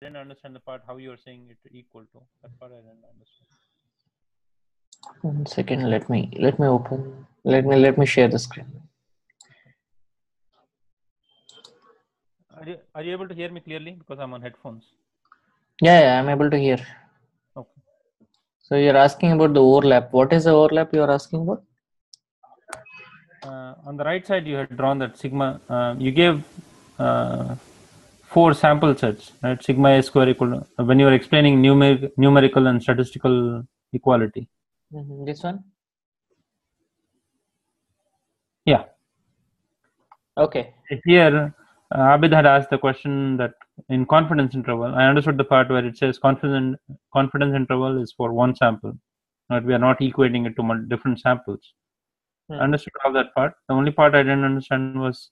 didn't understand the part how you're saying it equal to. That part I didn't understand. One second, let me let me open. Let me let me share the screen. Are you, are you able to hear me clearly? Because I'm on headphones. Yeah, yeah, I'm able to hear. Okay. So you're asking about the overlap. What is the overlap you're asking about? Uh, on the right side, you had drawn that sigma. Uh, you gave uh, four sample sets, right? Sigma a square equal to, when you are explaining numeric, numerical and statistical equality. Mhm, This one? Yeah. Okay. Here, uh, Abid had asked the question that in confidence interval, I understood the part where it says confidence confidence interval is for one sample, but we are not equating it to different samples. Hmm. I understood all that part. The only part I didn't understand was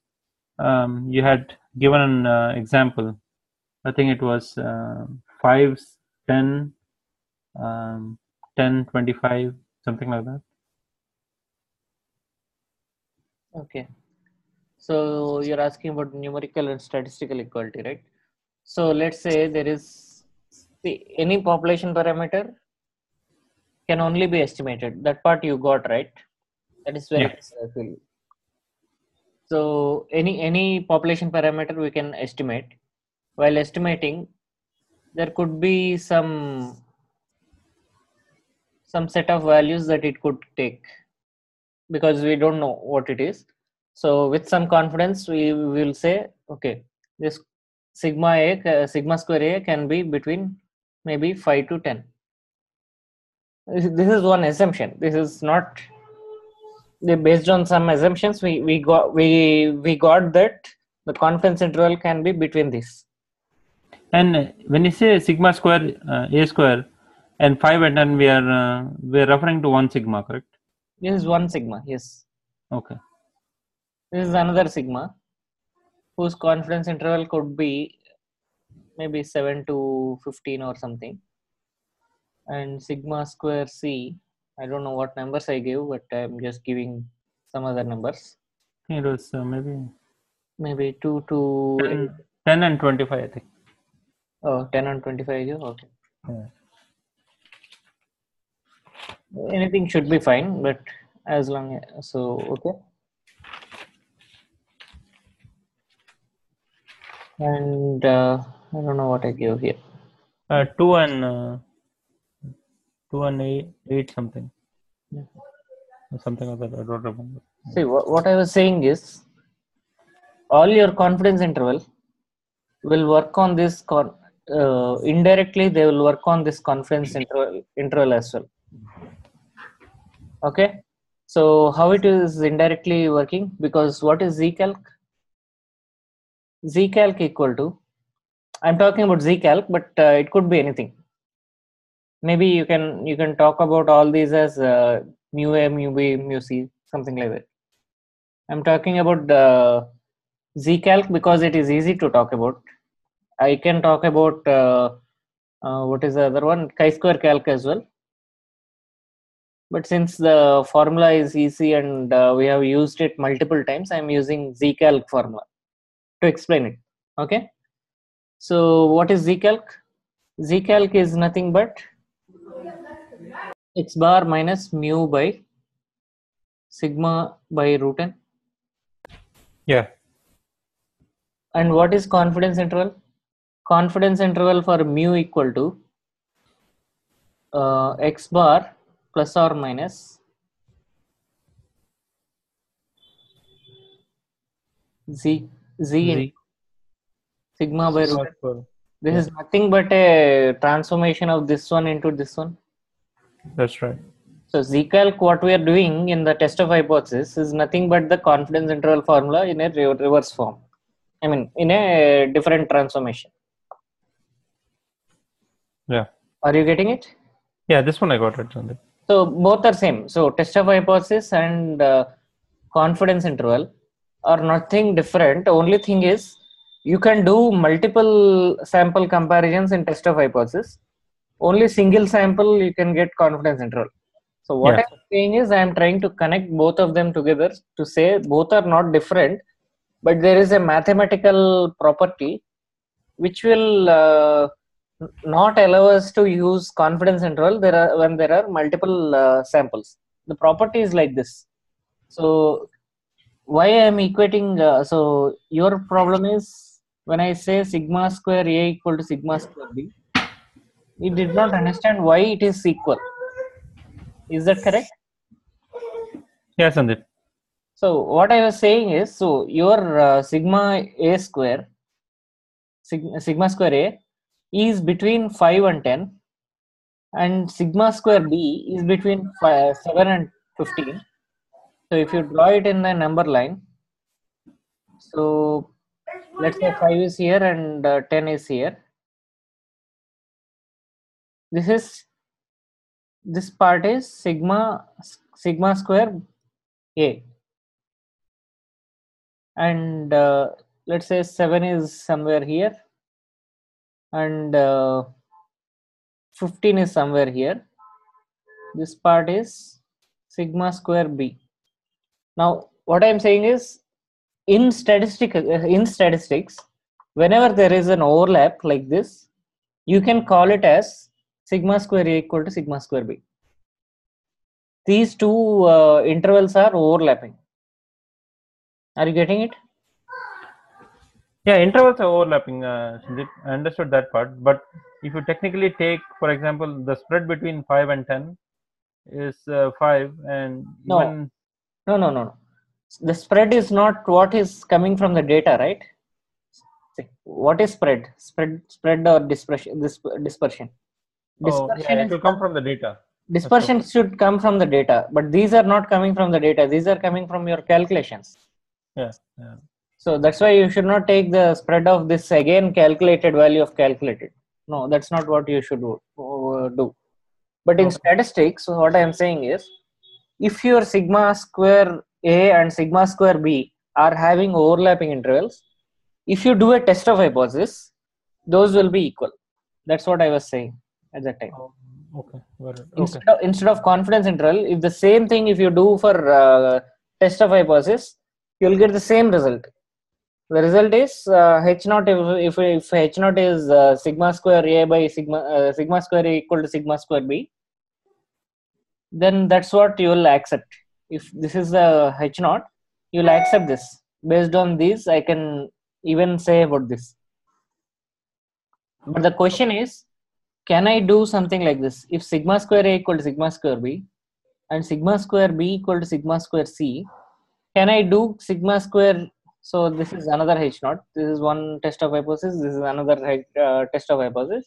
um, you had given an uh, example. I think it was uh, 5, 10, um, 10, 25, something like that. Okay. So you're asking about numerical and statistical equality, right? So let's say there is see, any population parameter can only be estimated. That part you got right. That is very Yeah. So any any population parameter we can estimate. While estimating, there could be some some set of values that it could take because we don't know what it is. So with some confidence we will say okay this sigma a sigma square a can be between maybe 5 to 10 this is one assumption. This is not based on some assumptions we we got we we got that the confidence interval can be between this And when you say sigma square, uh, a square, and 5 and 10, we are, uh, we are referring to one sigma, correct? this is one sigma yes Okay. this is another sigma whose confidence interval could be maybe 7 to 15 or something and sigma square c i don't know what numbers i gave but i'm just giving some other numbers it was uh, maybe maybe 2 to 10, 10 and 25, I think. oh 10 and 25 I give? okay Yeah. anything should be fine but as long as so okay and uh, i don't know what i gave here Uh, 2 and 2 and 8, 8 something. Yeah. Something like that. I don't remember. See, what, what I was saying is, all your confidence interval will work on this con- uh, indirectly. They will work on this confidence interval interval as well. Okay, so how it is indirectly working? Because what is zcalc? Zcalc equal to. I'm talking about zcalc, but uh, it could be anything. Maybe you can you can talk about all these as uh, mu a, mu b, mu c, something like that. I'm talking about the zcalc because it is easy to talk about. I can talk about uh, uh, what is the other one, chi-square calc as well. But since the formula is easy and uh, we have used it multiple times, I'm using zcalc formula to explain it. Okay. So what is zcalc? Zcalc is nothing but x bar minus mu by sigma by root n. Yeah. And what is confidence interval? Confidence interval for mu equal to uh, x bar plus or minus z z, in Z. sigma by root. N. This yeah. is nothing but a transformation of this one into this one. That's right. So zcalc, what we are doing in the test of hypothesis is nothing but the confidence interval formula in a re- reverse form. I mean, in a different transformation. Yeah. Are you getting it? Yeah, this one I got it. Sandeep. So both are same. So test of hypothesis and uh, confidence interval are nothing different. Only thing is you can do multiple sample comparisons in test of hypothesis. Only single sample you can get confidence interval. So what Yeah. I'm saying is I'm trying to connect both of them together to say both are not different, but there is a mathematical property which will uh, not allow us to use confidence interval there are when there are multiple uh, samples the property is like this so why i am equating uh, so your problem is when i say sigma square a equal to sigma square b you did not understand why it is equal is that correct Yes, Sandeep. so what I was saying is, so your uh, sigma a square, sigma, sigma square a, is between five and ten, and sigma square b is between five, seven and fifteen. So if you draw it in the number line, so let's say five is here and uh, ten is here. This is this part is sigma sigma square a. And uh, let's say 7 is somewhere here. And uh, 15 is somewhere here. This part is sigma square b. Now what i'm saying is in statistic in statistics whenever there is an overlap like this you can call it as sigma square a equal to sigma square b these two uh, intervals are overlapping are you getting it Yeah, intervals are overlapping. Uh, I understood that part. But if you technically take, for example, the spread between 5 and 10 is uh, 5, and No. even No, no, no, no. The spread is not what is coming from the data, right? What is spread? Spread, spread or dispersion? Dis- dispersion. oh, yeah, it is- will come from the data. dispersion should come from the data, but these are not coming from the data. These are coming from your calculations. Yeah, yeah. So that's why you should not take the spread of this again calculated value of calculated. No, that's not what you should do. uh, do. But in Okay. statistics, what I am saying is, if your sigma square A and sigma square B are having overlapping intervals, if you do a test of hypothesis, those will be equal. That's what I was saying at that time. Oh, okay. Okay. Instead, of, instead of confidence interval, if the same thing if you do for uh, test of hypothesis, you'll get the same result. The result is uh, h naught if, if if h naught is uh, sigma square a by sigma uh, sigma square a equal to sigma square b, then that's what you will accept. If this is the h naught, you will accept this. Based on these, I can even say about this. But the question is, can I do something like this? If sigma square a equal to sigma square b and sigma square b equal to sigma square c, can I do sigma square? So this is another h naught. This is one test of hypothesis. This is another uh, test of hypothesis.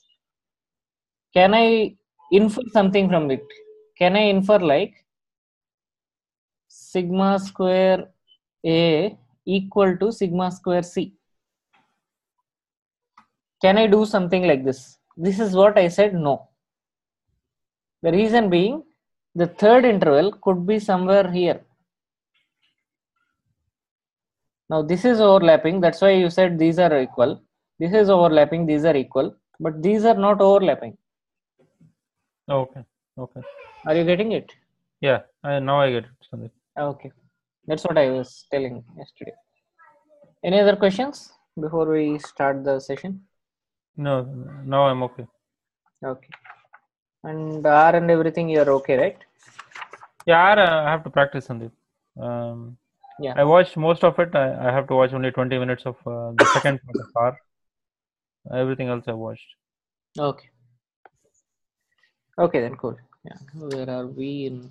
Can I infer something from it? Can I infer like sigma square a equal to sigma square c? Can I do something like this? This is what I said no. The reason being the third interval could be somewhere here. Now this is overlapping. That's why you said these are equal. This is overlapping. These are equal. But these are not overlapping. Okay, okay. Are you getting it? Yeah, I, now I get it, Sandeep. Okay. That's what I was telling yesterday. Any other questions before we start the session? No, now I'm okay. Okay. And R and everything you're okay, right? Yeah, I, I have to practice Sandeep. Um, Yeah. I watched most of it. I, I have to watch only 20 minutes of uh, the second part of R. Everything else I watched. Okay. Okay, then cool. Yeah. Where are we in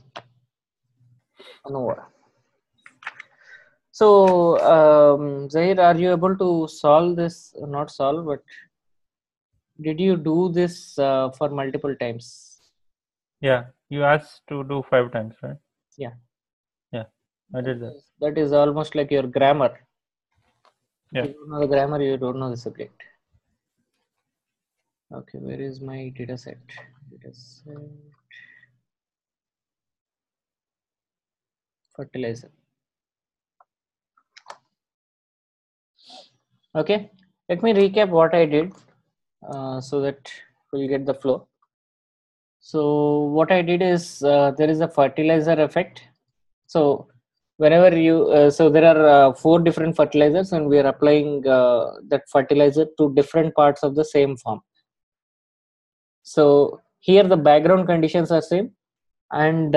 ANOVA? So, um, Zahir, are you able to solve this? Not solve, but did you do this uh, for multiple times? Yeah, you asked to do five times, right? Yeah. Yeah, I did that. That is almost like your grammar. Yeah. You don't know the grammar, you don't know the subject. Okay, where is my data set? Data set. Fertilizer. Okay, let me recap what I did uh, so that we'll get the flow. So what I did is uh, there is a fertilizer effect. So whenever you uh, so there are uh, four different fertilizers and we are applying uh, that fertilizer to different parts of the same farm so here the background conditions are same and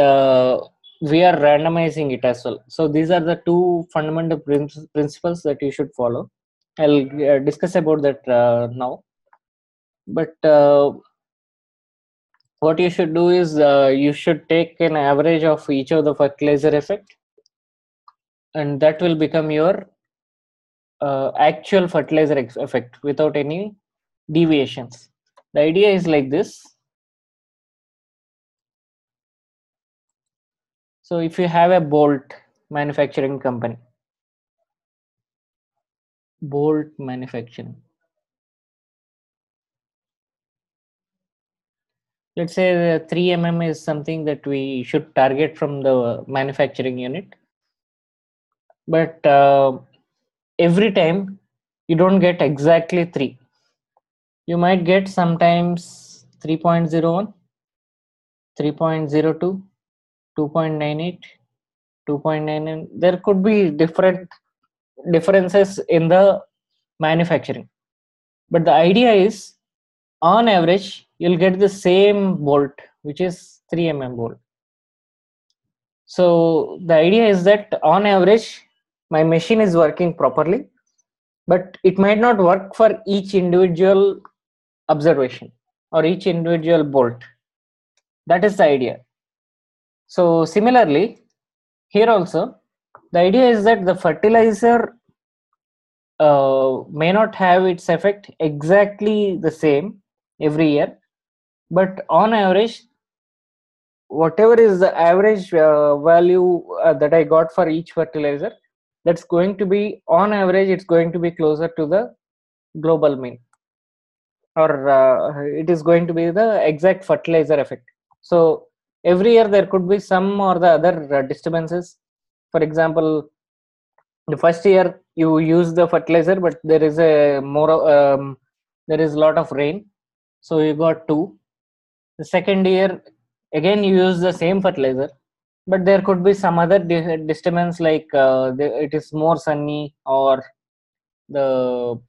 we are randomizing it as well so these are the two fundamental prin- principles that you should follow i'll discuss about that now but uh, what you should do is uh, you should take an average of each of the fertilizer effect and that will become your uh, actual fertilizer effect without any deviations. The idea is like this. So if you have a bolt manufacturing company bolt manufacturing let's say the 3 mm is something that we should target from the manufacturing unit. But uh, every time you don't get exactly 3 you might get sometimes 3.01 3.02 2.98 2.99 there could be different differences in the manufacturing. But the idea is on average you'll get the same bolt which is 3 mm bolt. So the idea is that on average my machine is working properly but it might not work for each individual observation or each individual bolt. That is the idea. So similarly here also the idea is that the fertilizer uh, may not have its effect exactly the same every year. But on average whatever is the average uh, value uh, that i got for each fertilizer that's going to be on average it's going to be closer to the global mean. Or uh, it is going to be the exact fertilizer effect. So every year there could be some or the other uh, disturbances. For example the first year you use the fertilizer but there is a more um, there is a lot of rain so you got two. The second year again you use the same fertilizer but there could be some other di- disturbance like uh, the, it is more sunny or the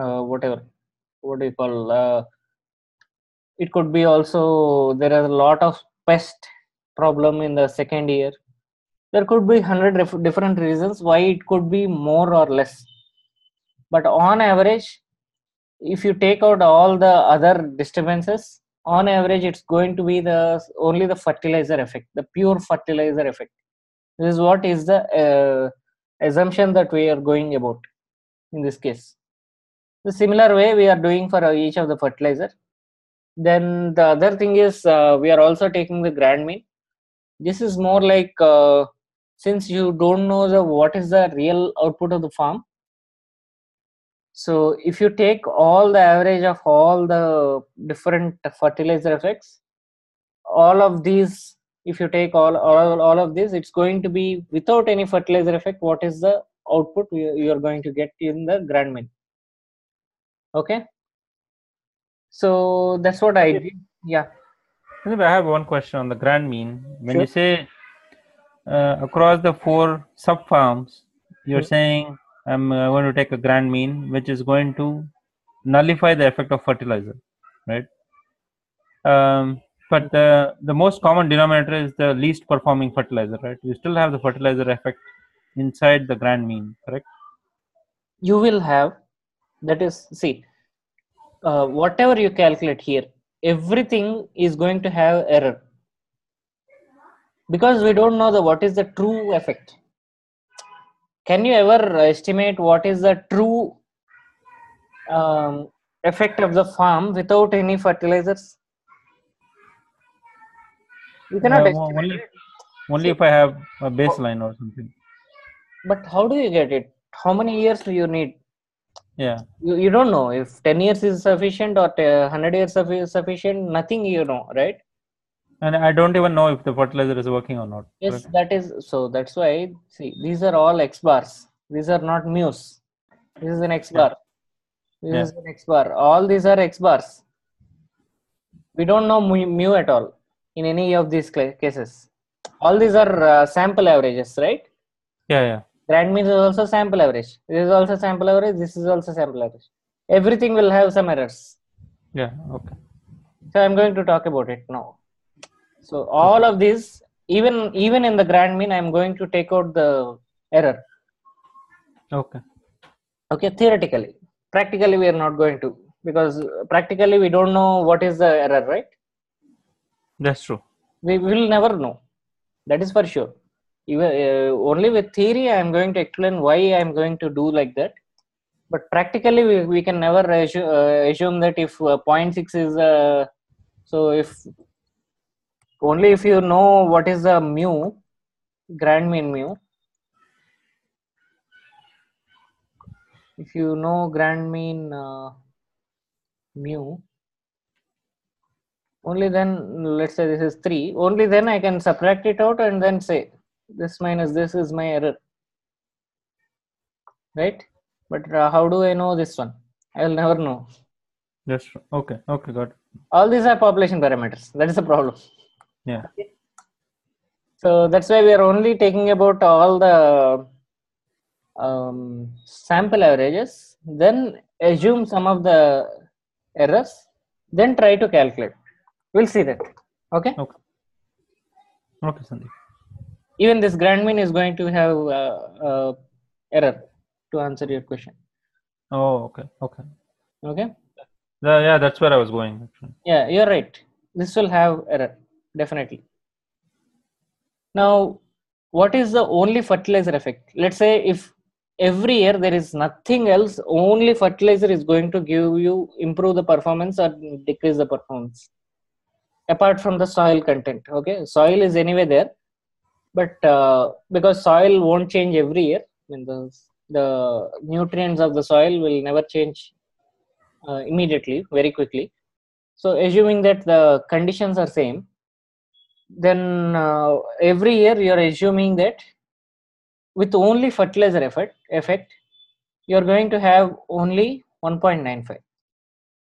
uh, whatever what do you call uh, it could be also there are a lot of pest problem in the second year. There could be 100 dif- different reasons why it could be more or less. But on average if you take out all the other disturbances on average it's going to be the only the fertilizer effect the pure fertilizer effect. This is what is the uh, assumption that we are going about in this case. The similar way we are doing for each of the fertilizer. Then the other thing is uh, we are also taking the grand mean. This is more like uh, since you don't know the what is the real output of the farm so if you take all the average of all the different fertilizer effects all of these if you take all all, all of this it's going to be without any fertilizer effect what is the output you, are going to get in the grand mean okay? So that's what i did. Yeah. I have one question on the grand mean. When you say uh, across the four sub farms, you're Mhm. saying I'm uh, going to take a grand mean, which is going to nullify the effect of fertilizer, right? Um, but the the most common denominator is the least performing fertilizer, right? You still have the fertilizer effect inside the grand mean, correct? you will have that is see uh, whatever you calculate here everything is going to have error because we don't know the what is the true effect can you ever estimate what is the true um, effect of the farm without any fertilizers you cannot estimate only it. only if I have a baseline or something. but how do you get it how many years do you need Yeah. you, you don't know if 10 years is sufficient or uh, 100 years is sufficient nothing you know right And I don't even know if the fertilizer is working or not. yes correct? that is so that's why see these are all x bars these are not mu's this is an x bar this Yeah. is an x bar all these are x bars we don't know mu, mu at all in any of these cases all these are uh, sample averages right Yeah, yeah. Grand mean is also sample average. This is also sample average. This is also sample average. Everything will have some errors. Yeah. Okay. So I'm going to talk about it now. So all of these, even even in the grand mean, I'm going to take out the error. Okay. Okay, theoretically. Practically, we are not going to because practically we don't know what is the error, right? That's true. We will never know. That is for sure. Even uh, only with theory, I am going to explain why I am going to do like that. But practically, we, we can never assume, uh, assume that if uh, 0.6 is uh, so if only if you know what is the mu grand mean mu if you know grand mean uh, mu only then let's say this is 3 only then i can subtract it out and then say this minus this is my error right but uh, how do i know this one i will never know true. Okay. Okay. Got it. all these are population parameters that is the problem Yeah. so that's why we are only taking about all the um, sample averages then assume some of the errors then try to calculate we'll see that okay Okay. Okay, Sandeep. even this grand mean is going to have uh, uh, error to answer your question Oh, okay. Okay. okay Yeah, yeah, that's where I was going. Actually. yeah you're right this will have error definitely. Now what is the only fertilizer effect? Let's say if every year there is nothing else only fertilizer is going to give you improve the performance or decrease the performance apart from the soil content okay? Soil is anyway there but uh, because soil won't change every year I mean the, the nutrients of the soil will never change uh, immediately very quickly. So assuming that the conditions are same then uh, every year you're assuming that with only fertilizer effect effect you're going to have only 1.95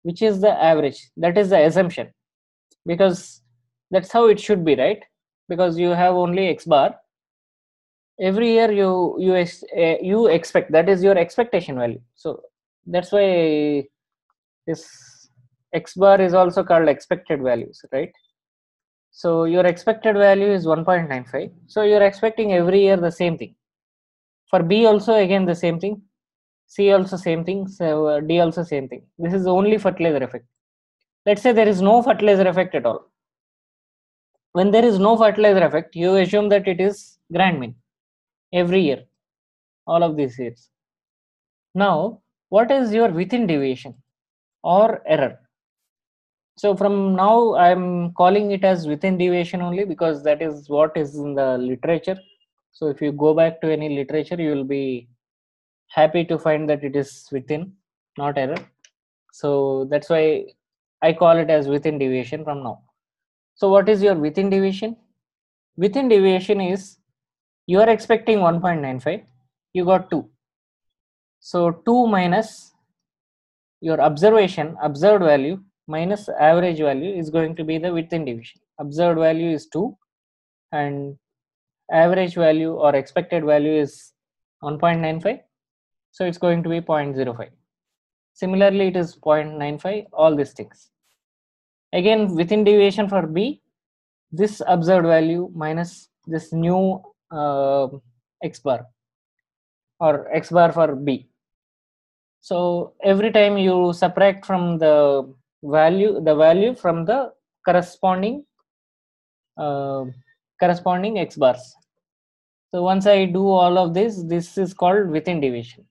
which is the average. That is the assumption. Because that's how it should be right? Because you have only x bar. Every year you you uh, you expect that is your expectation value. So that's why this x bar is also called expected values right so your expected value is 1.95 so you're expecting every year the same thing. For b also again the same thing. C also same thing. So uh, d also same thing. This is only fertilizer effect. Let's say there is no fertilizer effect at all. When there is no fertilizer effect you assume that it is grand mean every year all of these years. Now what is your within deviation or error so from now i'm calling it as within deviation only because that is what is in the literature. So if you go back to any literature you will be happy to find that it is within not error. So that's why i call it as within deviation from now. So what is your within deviation? Within deviation is you are expecting 1.95 you got 2 so 2 minus your observation observed value minus average value is going to be the within deviation. Observed value is 2 and average value or expected value is 1.95 so it's going to be 0.05 similarly it is 0.95 all these things. Again within deviation for b this observed value minus this new uh, x bar or x bar for b. So every time you subtract from the value the value from the corresponding uh, corresponding x bars. So once i do all of this this is called within deviation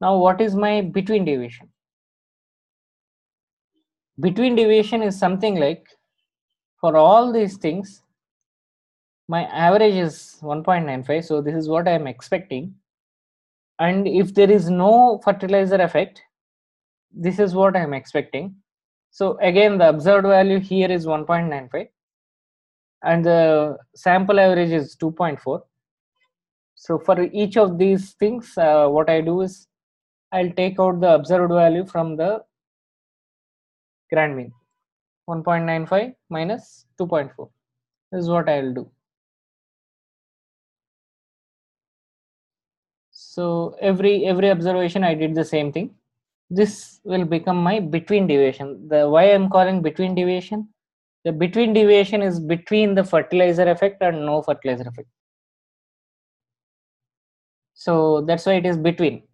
now what is my between deviation between deviation is something like for all these things my average is 1.95 so this is what i am expecting. And if there is no fertilizer effect this is what i am expecting so again the observed value here is 1.95 and the sample average is 2.4 so for each of these things uh, what i do is i'll take out the observed value from the grand mean. 1.95 minus 2.4 this is what i'll do. So every every observation I did the same thing. This will become my between deviation. The why I'm calling between deviation. The between deviation is between the fertilizer effect and no fertilizer effect. So that's why it is between.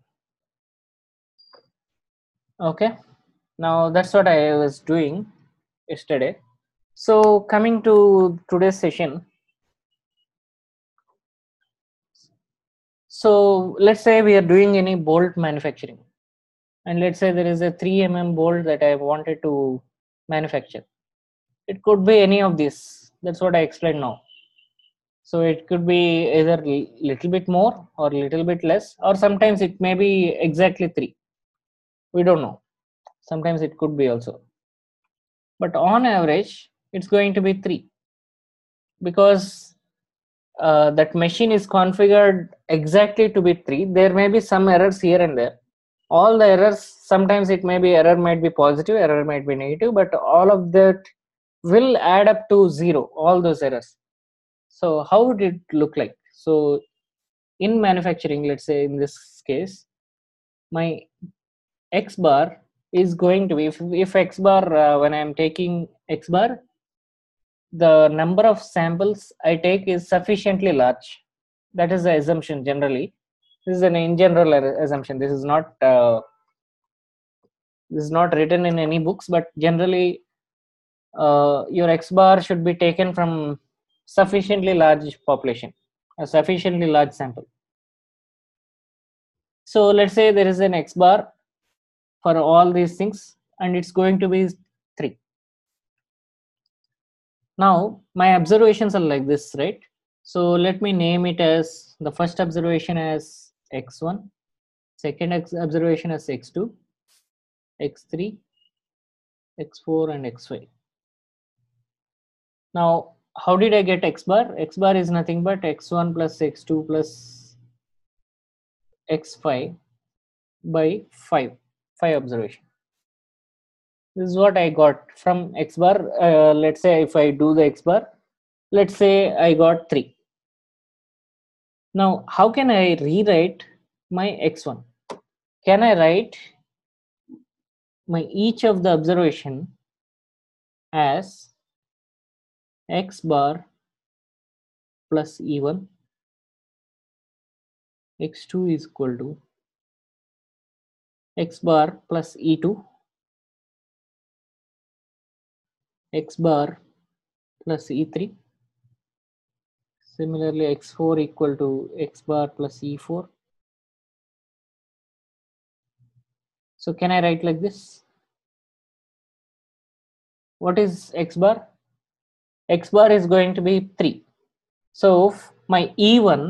Okay. Now that's what I was doing yesterday. So coming to today's session, so let's say we are doing any bolt manufacturing and let's say there is a 3 mm bolt that i wanted to manufacture. It could be any of these that's what i explained now. So it could be either little bit more or little bit less or sometimes it may be exactly 3 we don't know. Sometimes it could be also. But on average it's going to be 3 because uh, that machine is configured exactly to be 3 there may be some errors here and there all the errors sometimes it may be error might be positive error might be negative but all of that will add up to zero all those errors so how would it look like so in manufacturing let's say in this case my x bar is going to be if, if x bar uh, when i'm taking x bar the number of samples I take is sufficiently large. That is the assumption generally. This is an in general assumption. This is not uh, this is not written in any books, but generally uh, your X bar should be taken from sufficiently large population, a sufficiently large sample. So let's say there is an X bar for all these things and it's going to be 3 now my observations are like this right so let me name it as the first observation as x1 second x observation as x2 x3 x4 and x5 now how did i get x bar? X bar is nothing but x1 plus x2 plus x5 by 5 5 observation. This is what I got from X bar. Uh, let's say if I do the X bar, let's say I got 3. Now, how can I rewrite my X1? Can I write my each of the observation as X bar plus E1 X2 is equal to X bar plus E2 x bar plus e3 similarly x4 equal to x bar plus e4 so can i write like this? What is x bar? X bar is going to be 3 so if my e1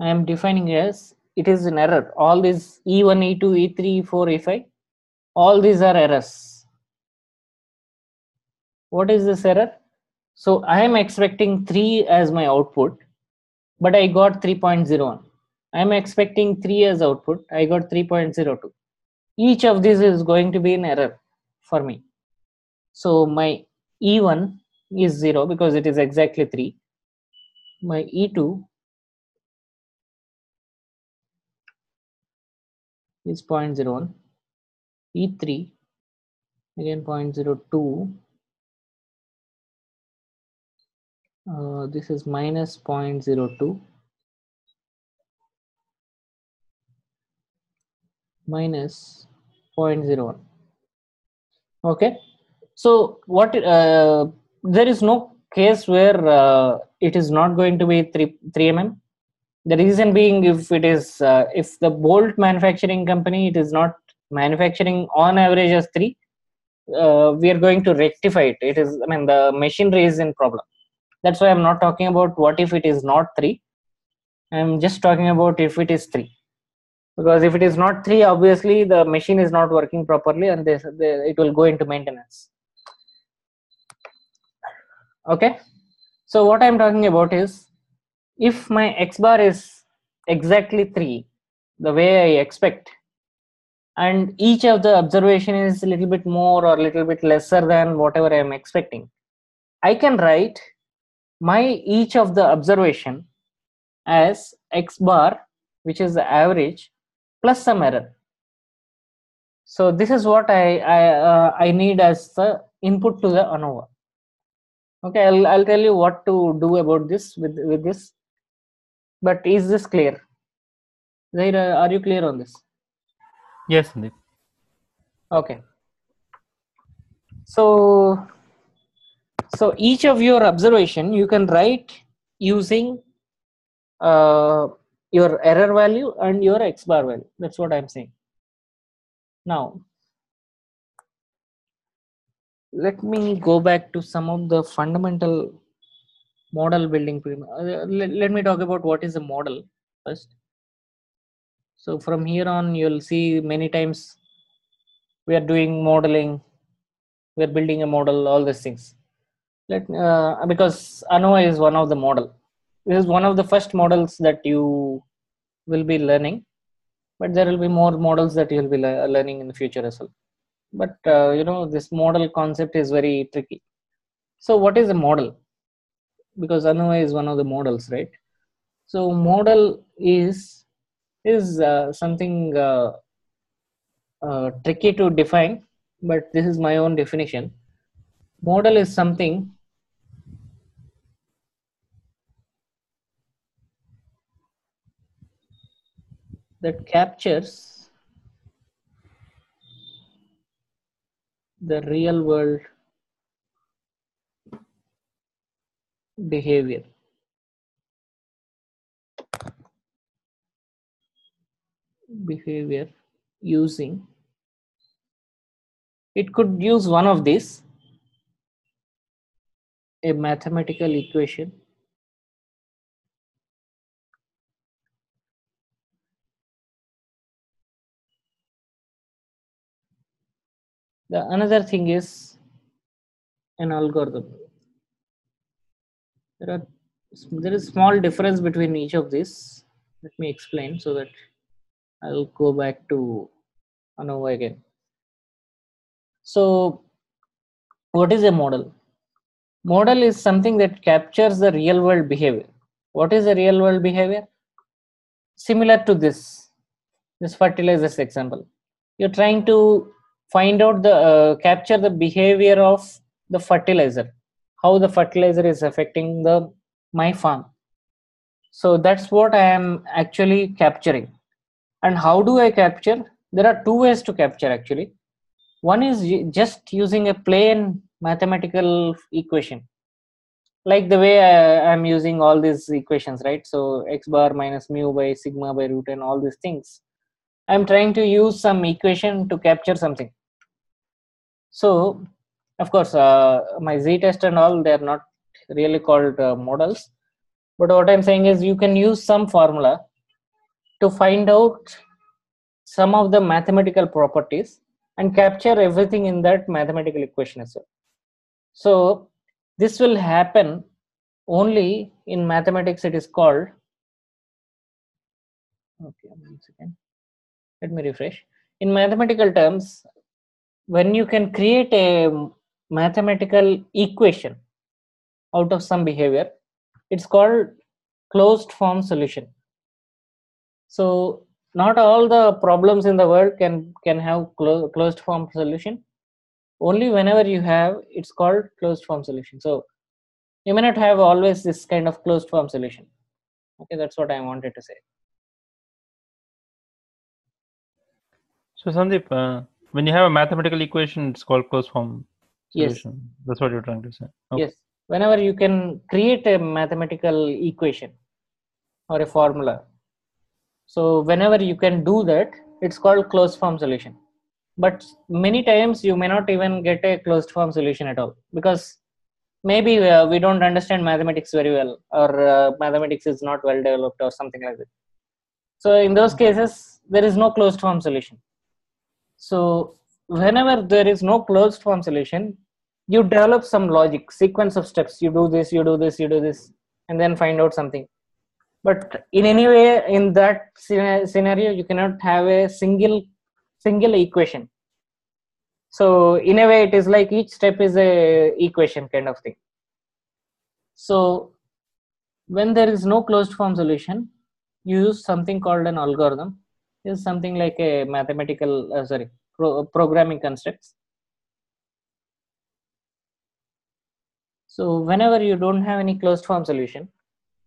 i am defining as it is an error. All these e1 e2 e3 e4 e5 all these are errors. What is this error so i am expecting 3 as my output but i got 3.01 i am expecting 3 as output i got 3.02 each of these is going to be an error for me. So my e1 is 0 because it is exactly 3 my e2 is 0.01 e3 again 0.02 uh, this is minus 0.02 minus 0.01 okay. So what uh, there is no case where uh, it is not going to be 3 3 mm the reason being if it is uh, if the bolt manufacturing company it is not manufacturing on average as 3 uh, we are going to rectify it. It is i mean the machinery is in problem that's why i'm not talking about what if it is not 3 i'm just talking about if it is 3 because if it is not 3 obviously the machine is not working properly and this, it will go into maintenance. Okay? So what i'm talking about is if my x bar is exactly 3 the way i expect and each of the observation is a little bit more or a little bit lesser than whatever i am expecting i can write my each of the observation as x bar which is the average plus some error. So this is what i i uh, i need as the input to the anova. Okay i'll i'll tell you what to do about this with with this. But is this clear? Zaira, are you clear on this? Yes, Sandeep. okay. So so each of your observation you can write using uh, your error value and your x bar value. That's what i'm saying. Now let me go back to some of the fundamental model building uh, let, let me talk about what is a model first. So from here on you'll see many times we are doing modeling we are building a model all these things let uh, because ANOVA is one of the model. This is one of the first models that you will be learning but there will be more models that you'll be le- learning in the future as well. But uh, you know this model concept is very tricky. So what is a model? Because ANOVA is one of the models right? So model is is uh, something uh, uh, tricky to define but this is my own definition. Model is something that captures the real world behavior. Behavior using. It could use one of these. A mathematical equation the another thing is an algorithm. There are there is small difference between each of these. Let me explain so that i'll go back to ANOVA again. So what is a model? Model is something that captures the real world behavior. What is the real world behavior? Similar to this. This fertilizers example. You're trying to find out the uh, capture the behavior of the fertilizer. How the fertilizer is affecting the my farm. So that's what i am actually capturing. And how do i capture? There are two ways to capture actually. One is just using a plain mathematical equation. Like the way i'm using all these equations right? So x bar minus mu by sigma by root and all these things. I'm trying to use some equation to capture something so of course uh, my z test and all they're not really called uh, models. But what i'm saying is you can use some formula to find out some of the mathematical properties and capture everything in that mathematical equation as well. So this will happen only in mathematics it is called okay one second. Let me refresh. In mathematical terms when you can create a mathematical equation out of some behavior it's called closed form solution. So not all the problems in the world can can have clo- closed form solution. Only whenever you have it's called closed form solution. So you may not have always this kind of closed form solution. Okay that's what i wanted to say. So Sandeep, uh, when you have a mathematical equation, it's called closed form Yes. solution. That's what you're trying to say. Okay. yes whenever you can create a mathematical equation or a formula so whenever you can do that it's called closed form solution but many times you may not even get a closed form solution at all because maybe uh, we don't understand mathematics very well or uh, mathematics is not well developed or something like that so in those cases there is no closed form solution so whenever there is no closed form solution you develop some logic sequence of steps. You do this you do this you do this and then find out something. But in any way in that scenario you cannot have a single single equation. So in a way it is like each step is a equation kind of thing. So when there is no closed form solution you use something called an algorithm is something like a mathematical uh, sorry pro- programming constructs. So whenever you don't have any closed form solution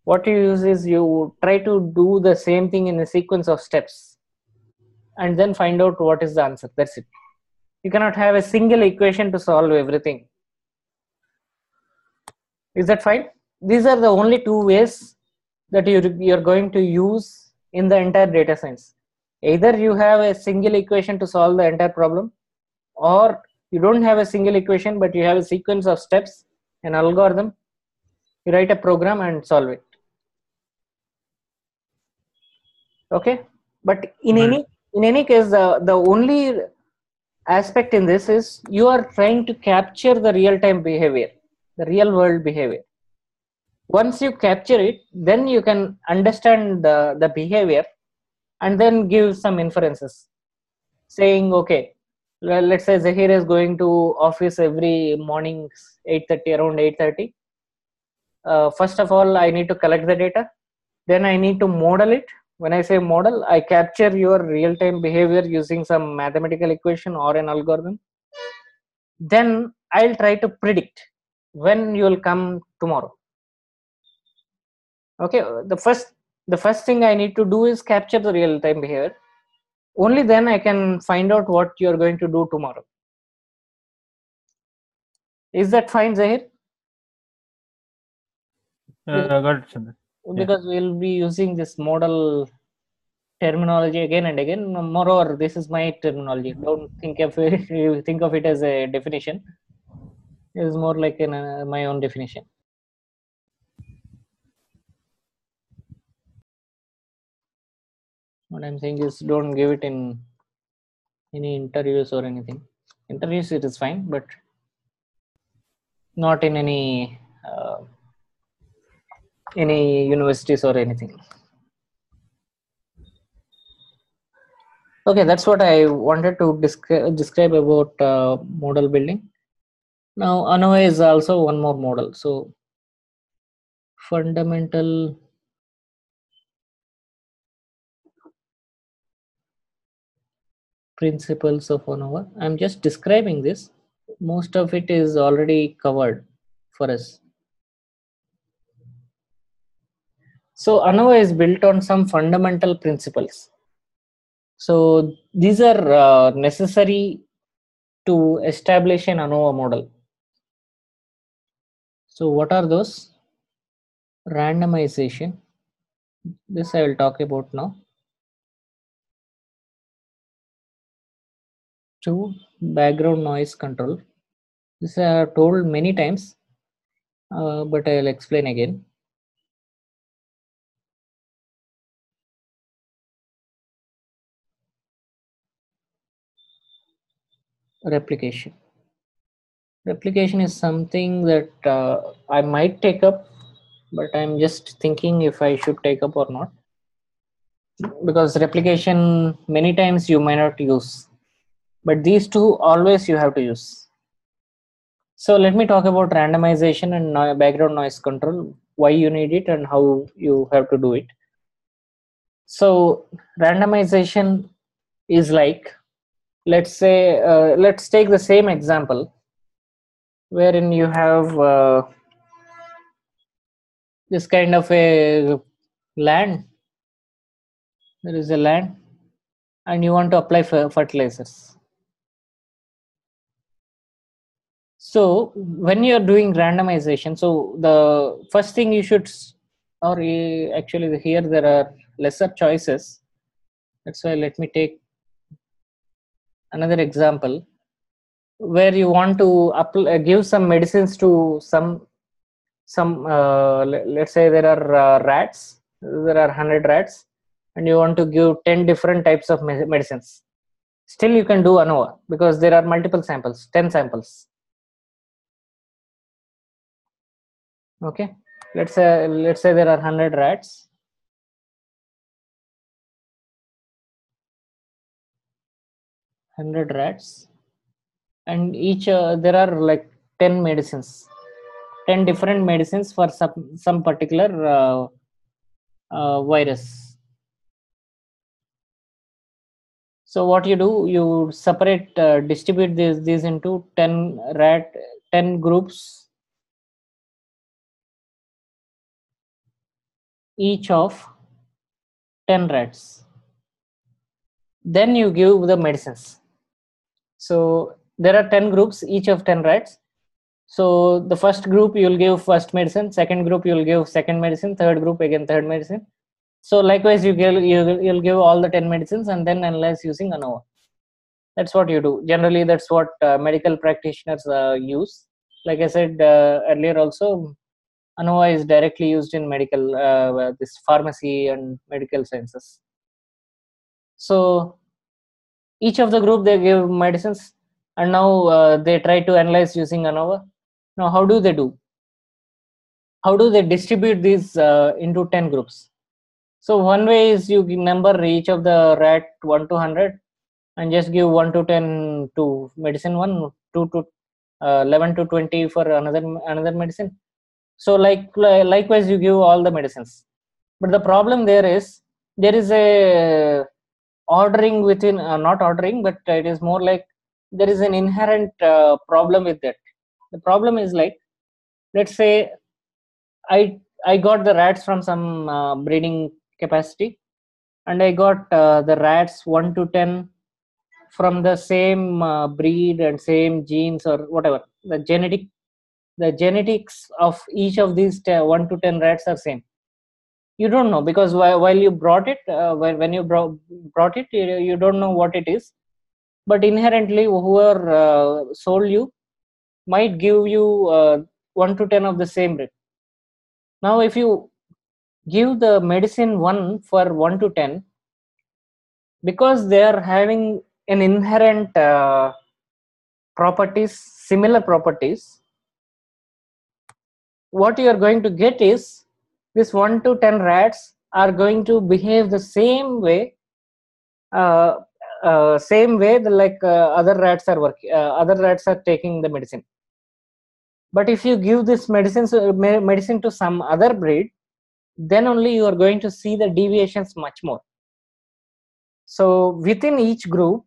what you use is you try to do the same thing in a sequence of steps and then find out what is the answer. That's it. You cannot have a single equation to solve everything. Is that fine? These are the only two ways that you you're going to use in the entire data science either you have a single equation to solve the entire problem or you don't have a single equation but you have a sequence of steps an algorithm. You write a program and solve it. Okay? But in Right. any in any case the the only aspect in this is you are trying to capture the real time behavior the real world behavior. Once you capture it then you can understand the, the behavior and then give some inferences saying okay le- let's say zahir is going to office every morning 8.30 around 8.30 uh, first of all i need to collect the data. Then i need to model it. When i say model i capture your real time behavior using some mathematical equation or an algorithm. Then i'll try to predict when you will come tomorrow. Okay the first the first thing i need to do is capture the real time behavior. Only then i can find out what you're going to do tomorrow. Is that fine zahir? Uh, got it, because we'll be using this model terminology again and again. Moreover this is my terminology. Don't think of it think of it as a definition. It is more like an, uh, my own definition what i'm saying is don't give it in any interviews or anything. Interviews it is fine but not in any uh, any universities or anything. Okay that's what i wanted to descri- describe about uh, model building. Now ANOVA is also one more model. So fundamental principles of ANOVA i'm just describing this most of it is already covered for us so ANOVA is built on some fundamental principles so these are uh, necessary to establish an ANOVA model. So what are those? Randomization. This I will talk about now. Two, background noise control. This I have told many times, uh, but I will explain again. replication replication is something that uh, i might take up but i'm just thinking if i should take up or not because replication many times you might not use but these two always you have to use. So let me talk about randomization and background noise control. Why you need it and how you have to do it. So randomization is like let's say uh, let's take the same example wherein you have uh, this kind of a land. There is a land and you want to apply for fertilizers so when you're doing randomization so the first thing you should or actually here there are lesser choices. That's why let me take another example. Where you want to apply, give some medicines to some some uh, let's say there are uh, rats there are 100 rats and you want to give 10 different types of medicines. Still you can do ANOVA because there are multiple samples 10 samples okay. Let's say let's say there are 100 rats. Hundred rats, and each uh, there are like ten medicines, ten different medicines for some some particular uh, uh, virus. So what you do, you separate uh, distribute these these into ten rat ten groups. Each of ten rats. Then you give the medicines. So there are ten groups, each of ten rats. So the first group you will give first medicine, second group you will give second medicine, third group again third medicine. So likewise, you give you you'll give all the ten medicines and then analyze using ANOVA. That's what you do. Generally, that's what uh, medical practitioners uh, use. Like I said uh, earlier, also ANOVA is directly used in medical uh, this pharmacy and medical sciences. So each of the group they give medicines and now uh, they try to analyze using ANOVA. Now, how do they do? How do they distribute these uh, into 10 groups? So one way is you number each of the rat 1 to 100 and just give 1 to 10 to medicine 1, 2 to uh, 11 to 20 for another another medicine. So like likewise you give all the medicines. But the problem there is there is a ordering within uh, not ordering but it is more like there is an inherent uh, problem with that the problem is like let's say i i got the rats from some uh, breeding capacity and i got uh, the rats 1 to 10 from the same uh, breed and same genes or whatever the genetic the genetics of each of these 1 to 10 rats are same you don't know because while you brought it uh, when you brought, it you don't know what it is but inherently whoever uh, sold you might give you uh, 1 to 10 of the same rate. Now, if you give the medicine 1 for 1 to 10, because they are having an inherent uh, properties, similar properties, what you are going to get is this 1 to 10 rats are going to behave the same way uh, uh, same way the like uh, other rats are working uh, other rats are taking the medicine. But if you give this medicine medicine to some other breed then only you are going to see the deviations much more. So within each group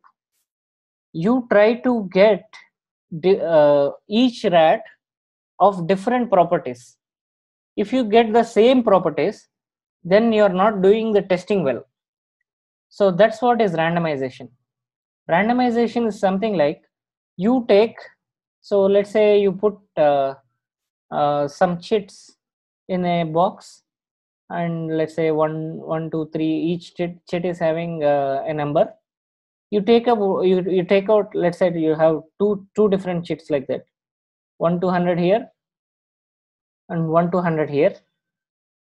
you try to get uh, each rat of different properties. If you get the same properties then you are not doing the testing well. So that's what is randomization. Randomization is something like you take so let's say you put uh, uh, some chits in a box and let's say one one two three each chit, chit is having uh, a number. You take up you, you take out let's say you have two two different chits like that one to 100 here and one to 100 here.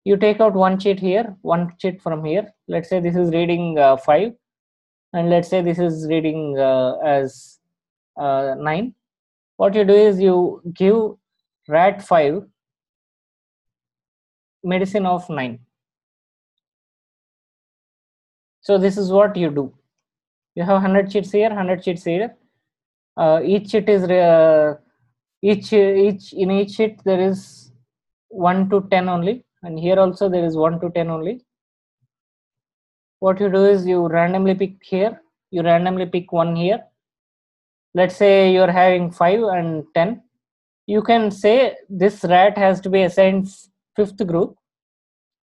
You take out one chit here one chit from here. Let's say this is reading uh, 5 and let's say this is reading uh, as uh, 9 what you do is you give rat 5 medicine of 9 so this is what you do. You have 100 chits here 100 chits here. Uh, each chit is uh, each each in each chit there is 1 to 10 only and here also there is 1 to 10 only. What you do is you randomly pick here you randomly pick one here. Let's say you're having 5 and 10 you can say this rat has to be assigned fifth group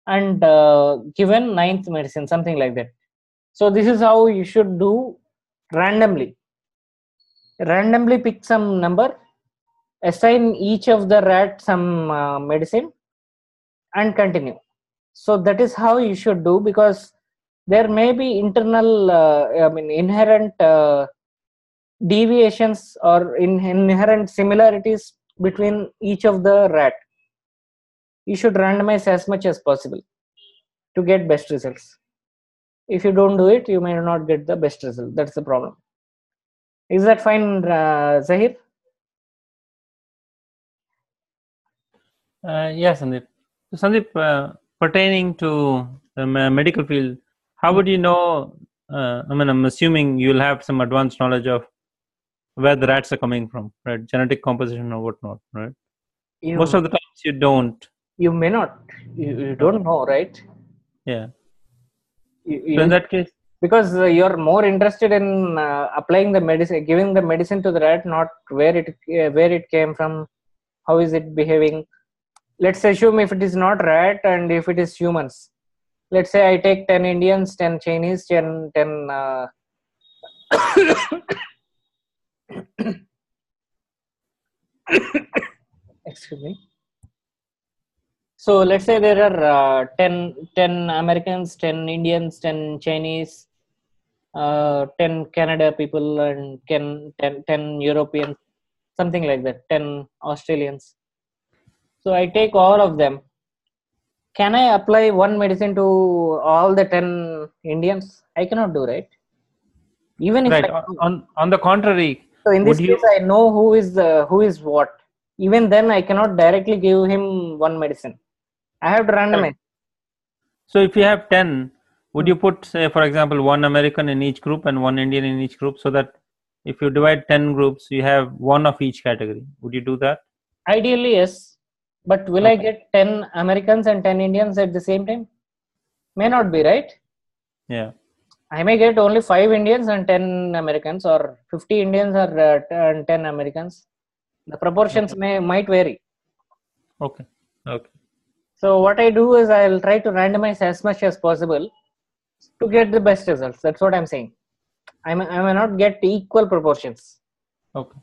and uh, given ninth medicine something like that. So this is how you should do randomly. Randomly pick some number assign each of the rat some uh, medicine and continue. So that is how you should do because there may be internal uh, i mean inherent uh, deviations or in inherent similarities between each of the rat. You should randomize as much as possible to get best results. If you don't do it you may not get the best result. That's the problem. Is that fine uh, zahir uh, yes sandeep sandeep uh, pertaining to the medical field how would you know uh, i mean i'm assuming you'll have some advanced knowledge of where the rats are coming from, right? Genetic composition or whatnot, right? You, Most of the times you don't. You may not. You, you don't know, right? Yeah. You, so in that case, because uh, you're more interested in uh, applying the medicine giving the medicine to the rat not where it uh, where it came from how is it behaving let's assume if it is not rat and if it is humans. Let's say i take 10 indians 10 chinese 10 10 uh, excuse me. So let's say there are uh, 10 10 americans 10 indians 10 chinese uh, 10 canada people and 10, 10 10 europeans something like that 10 australians so i take all of them. Can i apply one medicine to all the 10 indians? I cannot do right? Even if right I, on, on the contrary so in this would you- case i know who is uh, who is what. Even then i cannot directly give him one medicine. I have to randomize. So if you have 10 would you put say for example one american in each group and one indian in each group so that if you divide 10 groups you have one of each category? Would you do that? Ideally yes but will i get 10 americans and 10 indians at the same time? May not be right? Yeah. I may get only 5 indians and 10 americans or 50 indians or uh, and 10 americans. The proportions may might vary. Okay. Okay. So what i do is i'll try to randomize as much as possible to get the best results. That's what i'm saying. I may, I may not get equal proportions. Okay.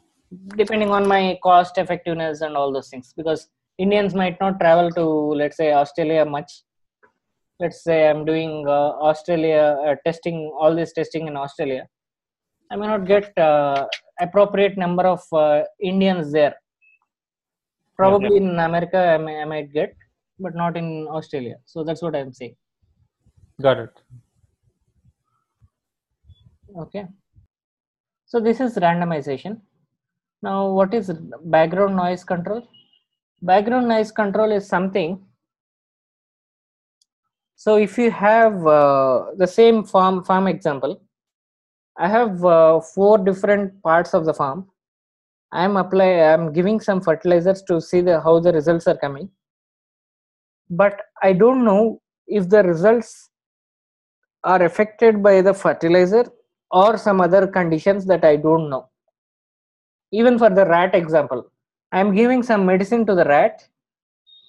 Depending on my cost effectiveness and all those things because indians might not travel to let's say australia much. Let's say i'm doing uh, australia uh, testing all this testing in australia. I may not get uh, appropriate number of uh, indians there. Probably in america I, may, I might get but not in australia. So that's what i'm saying. Got it. Okay. So this is randomization. Now what is background noise control background noise control is something. So if you have uh, the same farm farm example i have uh, four different parts of the farm. I am apply i am giving some fertilizers to see the how the results are coming. But i don't know if the results are affected by the fertilizer or some other conditions that I don't know. Even for the rat example, I am giving some medicine to the rat,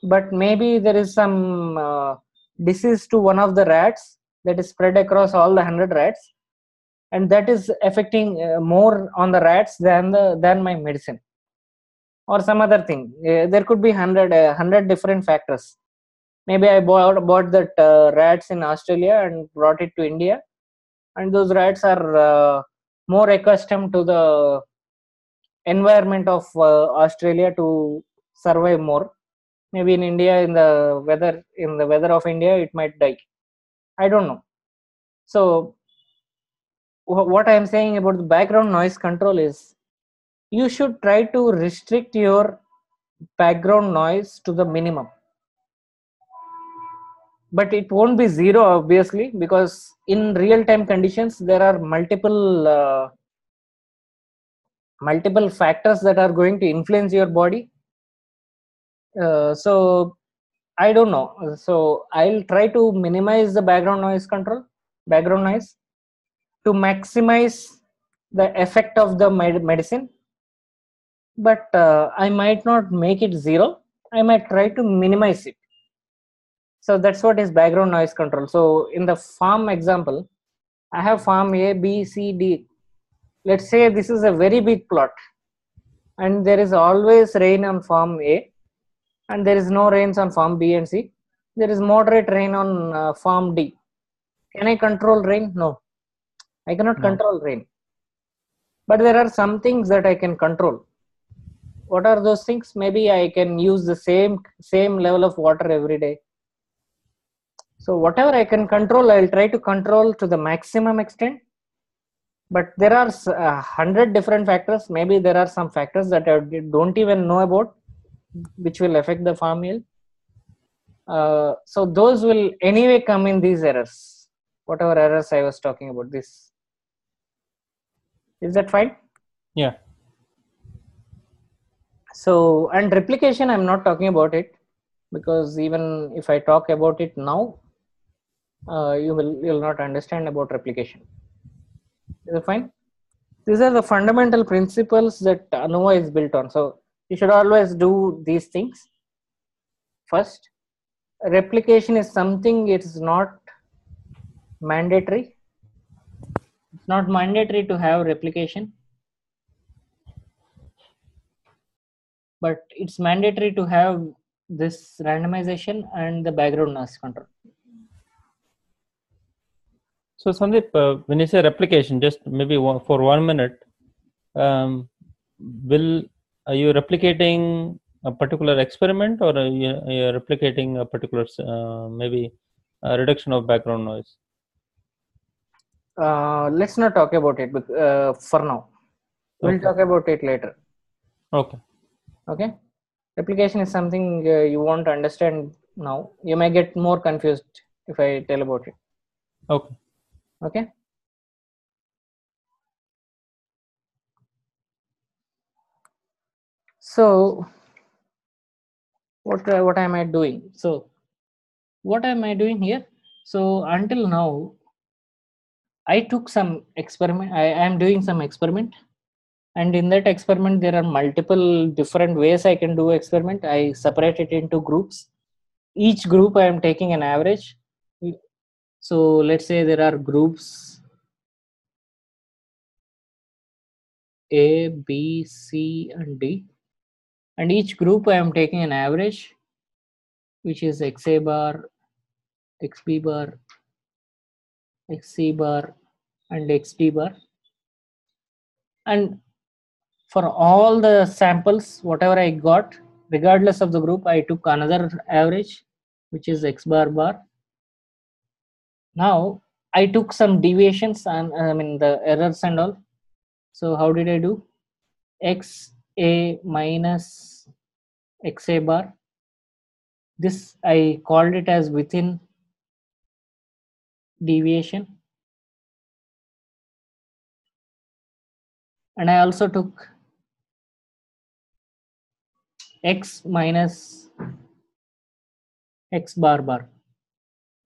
but maybe there is some uh, disease to one of the rats that is spread across all the 100 rats and that is affecting uh, more on the rats than the than my medicine. Or some other thing. Uh, there could be 100 uh, 100 different factors. Maybe i bought, bought that uh, rats in australia and brought it to india and those rats are uh, more accustomed to the environment of uh, australia to survive more. Maybe in india in the weather in the weather of india it might die. I don't know. So what i am saying about the background noise control is you should try to restrict your background noise to the minimum. But it won't be zero obviously because in real time conditions there are multiple uh, multiple factors that are going to influence your body. Uh, so i don't know. So i'll try to minimize the background noise control background noise to maximize the effect of the med- medicine. But uh, i might not make it zero. I might try to minimize it. So that's what is background noise control. So in the farm example i have farm a b c d let's say this is a very big plot and there is always rain on farm a and there is no rains on farm b and c. There is moderate rain on uh, farm d. Can i control rain? No. I cannot No. control rain. But there are some things that i can control. What are those things? Maybe i can use the same same level of water every day. So whatever i can control i'll try to control to the maximum extent but there are a hundred different factors. Maybe there are some factors that i don't even know about which will affect the farm yield. Uh, so those will anyway come in these errors whatever errors i was talking about this. Is that fine? Yeah. So and replication i'm not talking about it because even if i talk about it now uh, you will you'll not understand about replication. Is it fine? These are the fundamental principles that ANOVA is built on. So you should always do these things. First, replication is something it is not mandatory. It's not mandatory to have replication, but it's mandatory to have this randomization and the background noise control. So Sandeep, uh, when you say replication, just maybe one, for one minute, um, will are you replicating a particular experiment or are you, are you replicating a particular uh, maybe a reduction of background noise? Uh, let's not talk about it uh, for now. We'll Okay. talk about it later. Okay. Okay. Replication is something uh, you want to understand now. You may get more confused if I tell about it. Okay. Okay. So, what uh, what am I doing? So, what am I doing here? So until now, I took some experiment. I am doing some experiment, and in that experiment, there are multiple different ways I can do experiment. I separate it into groups. Each group I am taking an average. So let's say there are groups A, B, C, and D. And each group I am taking an average, which is XA bar, XB bar, XC bar, and XD bar. And for all the samples, whatever I got, regardless of the group, I took another average, which is X bar bar. Now I took some deviations and uh, I mean the errors and all. So how did I do? X A minus XA bar. This I called it as within deviation. And I also took X minus X bar bar,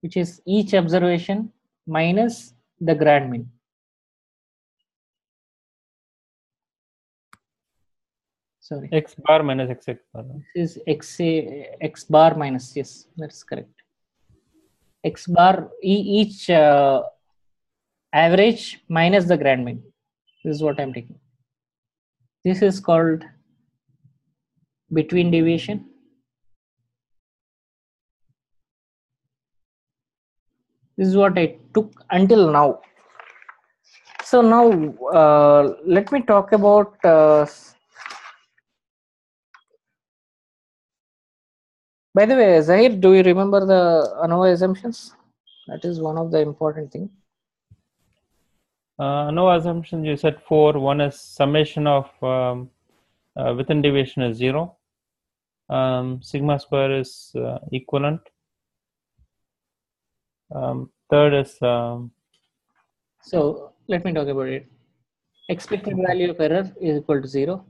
which is each observation minus the grand mean. Sorry. X bar minus X X bar. This is X, X bar minus yes that's correct x bar e- each uh, average minus the grand mean this is what i'm taking this is called between deviation this is what i took until now so now uh, let me talk about uh, By the way, Zahir, do you remember the ANOVA assumptions? That is one of the important thing. Uh, assumptions. You said four. One is summation of um, uh, within deviation is zero. Um, sigma square is uh, equivalent. Um, third is um, So let me talk about it. Expected value of error is equal to zero.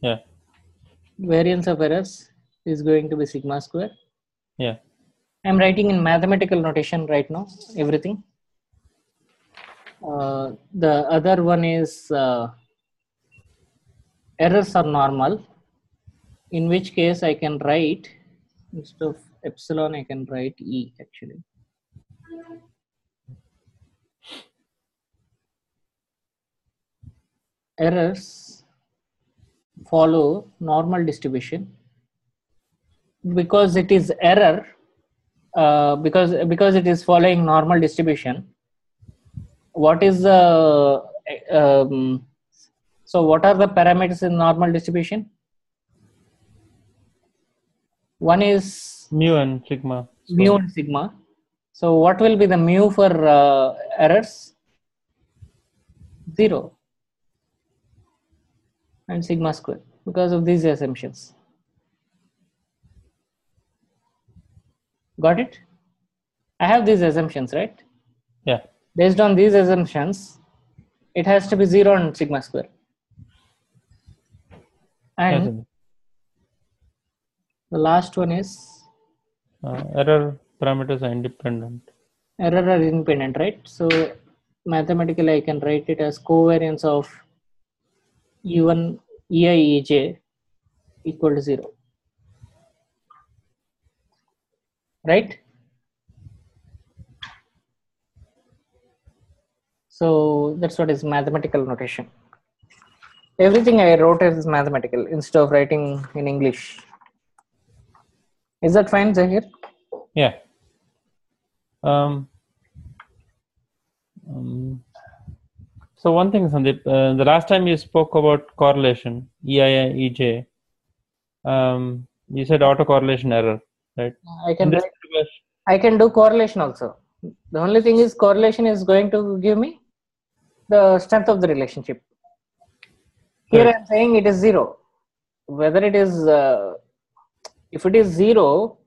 yeah Variance of errors is going to be sigma square. yeah I'm writing in mathematical notation right now, everything. Uh, the other one is uh, errors are normal, in which case I can write instead of epsilon, I can write E actually. Errors follow normal distribution. Because it is error uh, because because it is following normal distribution what is the um, so what are the parameters in normal distribution? One is mu and sigma. mu and sigma so what will be the mu for uh, errors? Zero. And sigma square because of these assumptions. Got it? I have these assumptions right? Yeah. based on these assumptions it has to be 0 and sigma square. And the last one is? Uh, error parameters are independent. error are independent right? So mathematically i can write it as covariance of e1 ei ej equal to 0 right? So that's what is mathematical notation. Everything i wrote is mathematical instead of writing in english. Is that fine zahir? Yeah. Um, um, so one thing, Sandeep, uh, the last time you spoke about correlation, EIA, EJ, um, you said autocorrelation error, right? i can In this write particular- I can do correlation also. The only thing is correlation is going to give me the strength of the relationship. Here Right. I'm saying it is zero. Whether it is, uh, if it is zero,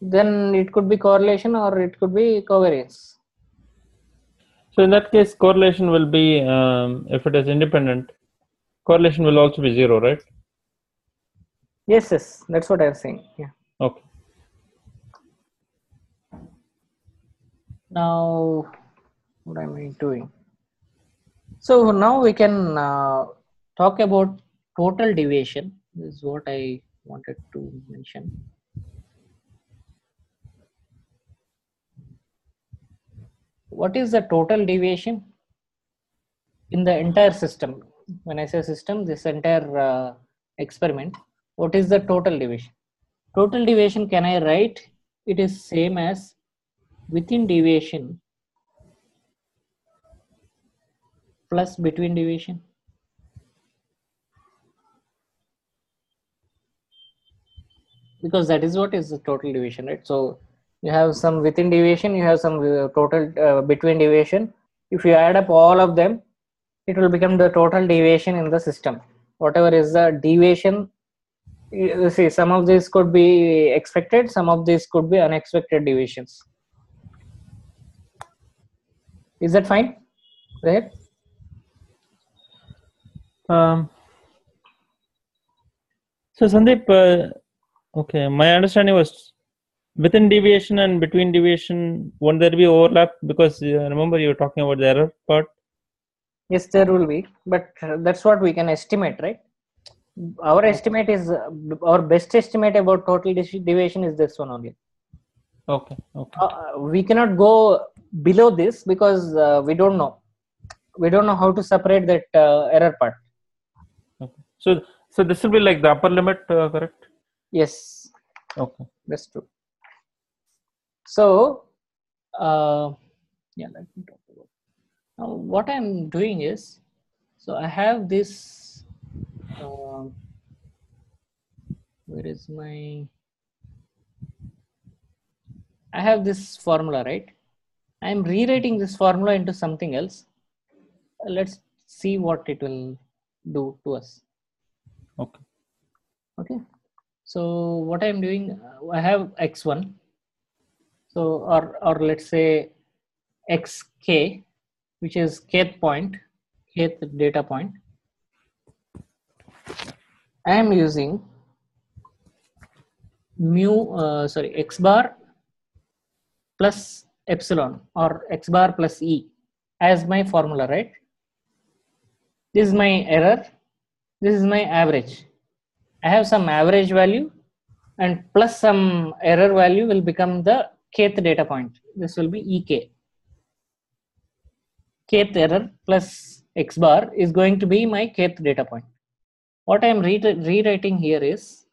then it could be correlation or it could be covariance. So in that case, correlation will be, um, if it is independent, correlation will also be zero, right? Yes, yes, that's what I'm saying. Yeah. Okay. Now, what am I doing? So now we can uh, talk about total deviation. This is what I wanted to mention. What is the total deviation in the entire system? When I say system, this entire uh, experiment, what is the total deviation? Total deviation, can I write? It is same as within deviation plus between deviation because that is what is the total deviation right so you have some within deviation you have some uh, total uh, between deviation. If you add up all of them it will become the total deviation in the system. Whatever is the deviation you see some of these could be expected some of these could be unexpected deviations. Is that fine? Right Um, so Sandeep, uh, okay, my understanding was within deviation and between deviation, won't there be overlap? Because uh, remember you were talking about the error part. yes there will be but uh, that's what we can estimate right our estimate is uh, our best estimate about total deviation is this one only Okay, okay, uh, we cannot go below this because uh, we don't know we don't know how to separate that uh, error part okay. So, so this will be like the upper limit, uh, correct? yes Okay. that's true so uh, yeah let me talk about now what i'm doing is so i have this um where is my i have this formula right? I'm rewriting this formula into something else. Uh, let's see what it will do to us. Okay. okay. So what i'm doing uh, i have x1 so or or let's say xk which is kth point kth data point. I am using mu uh, sorry x bar plus epsilon or x bar plus e as my formula right? This is my error. This is my average. I have some average value and plus some error value will become the kth data point. This will be ek. Kth error plus x bar is going to be my kth data point. What I am re- rewriting here is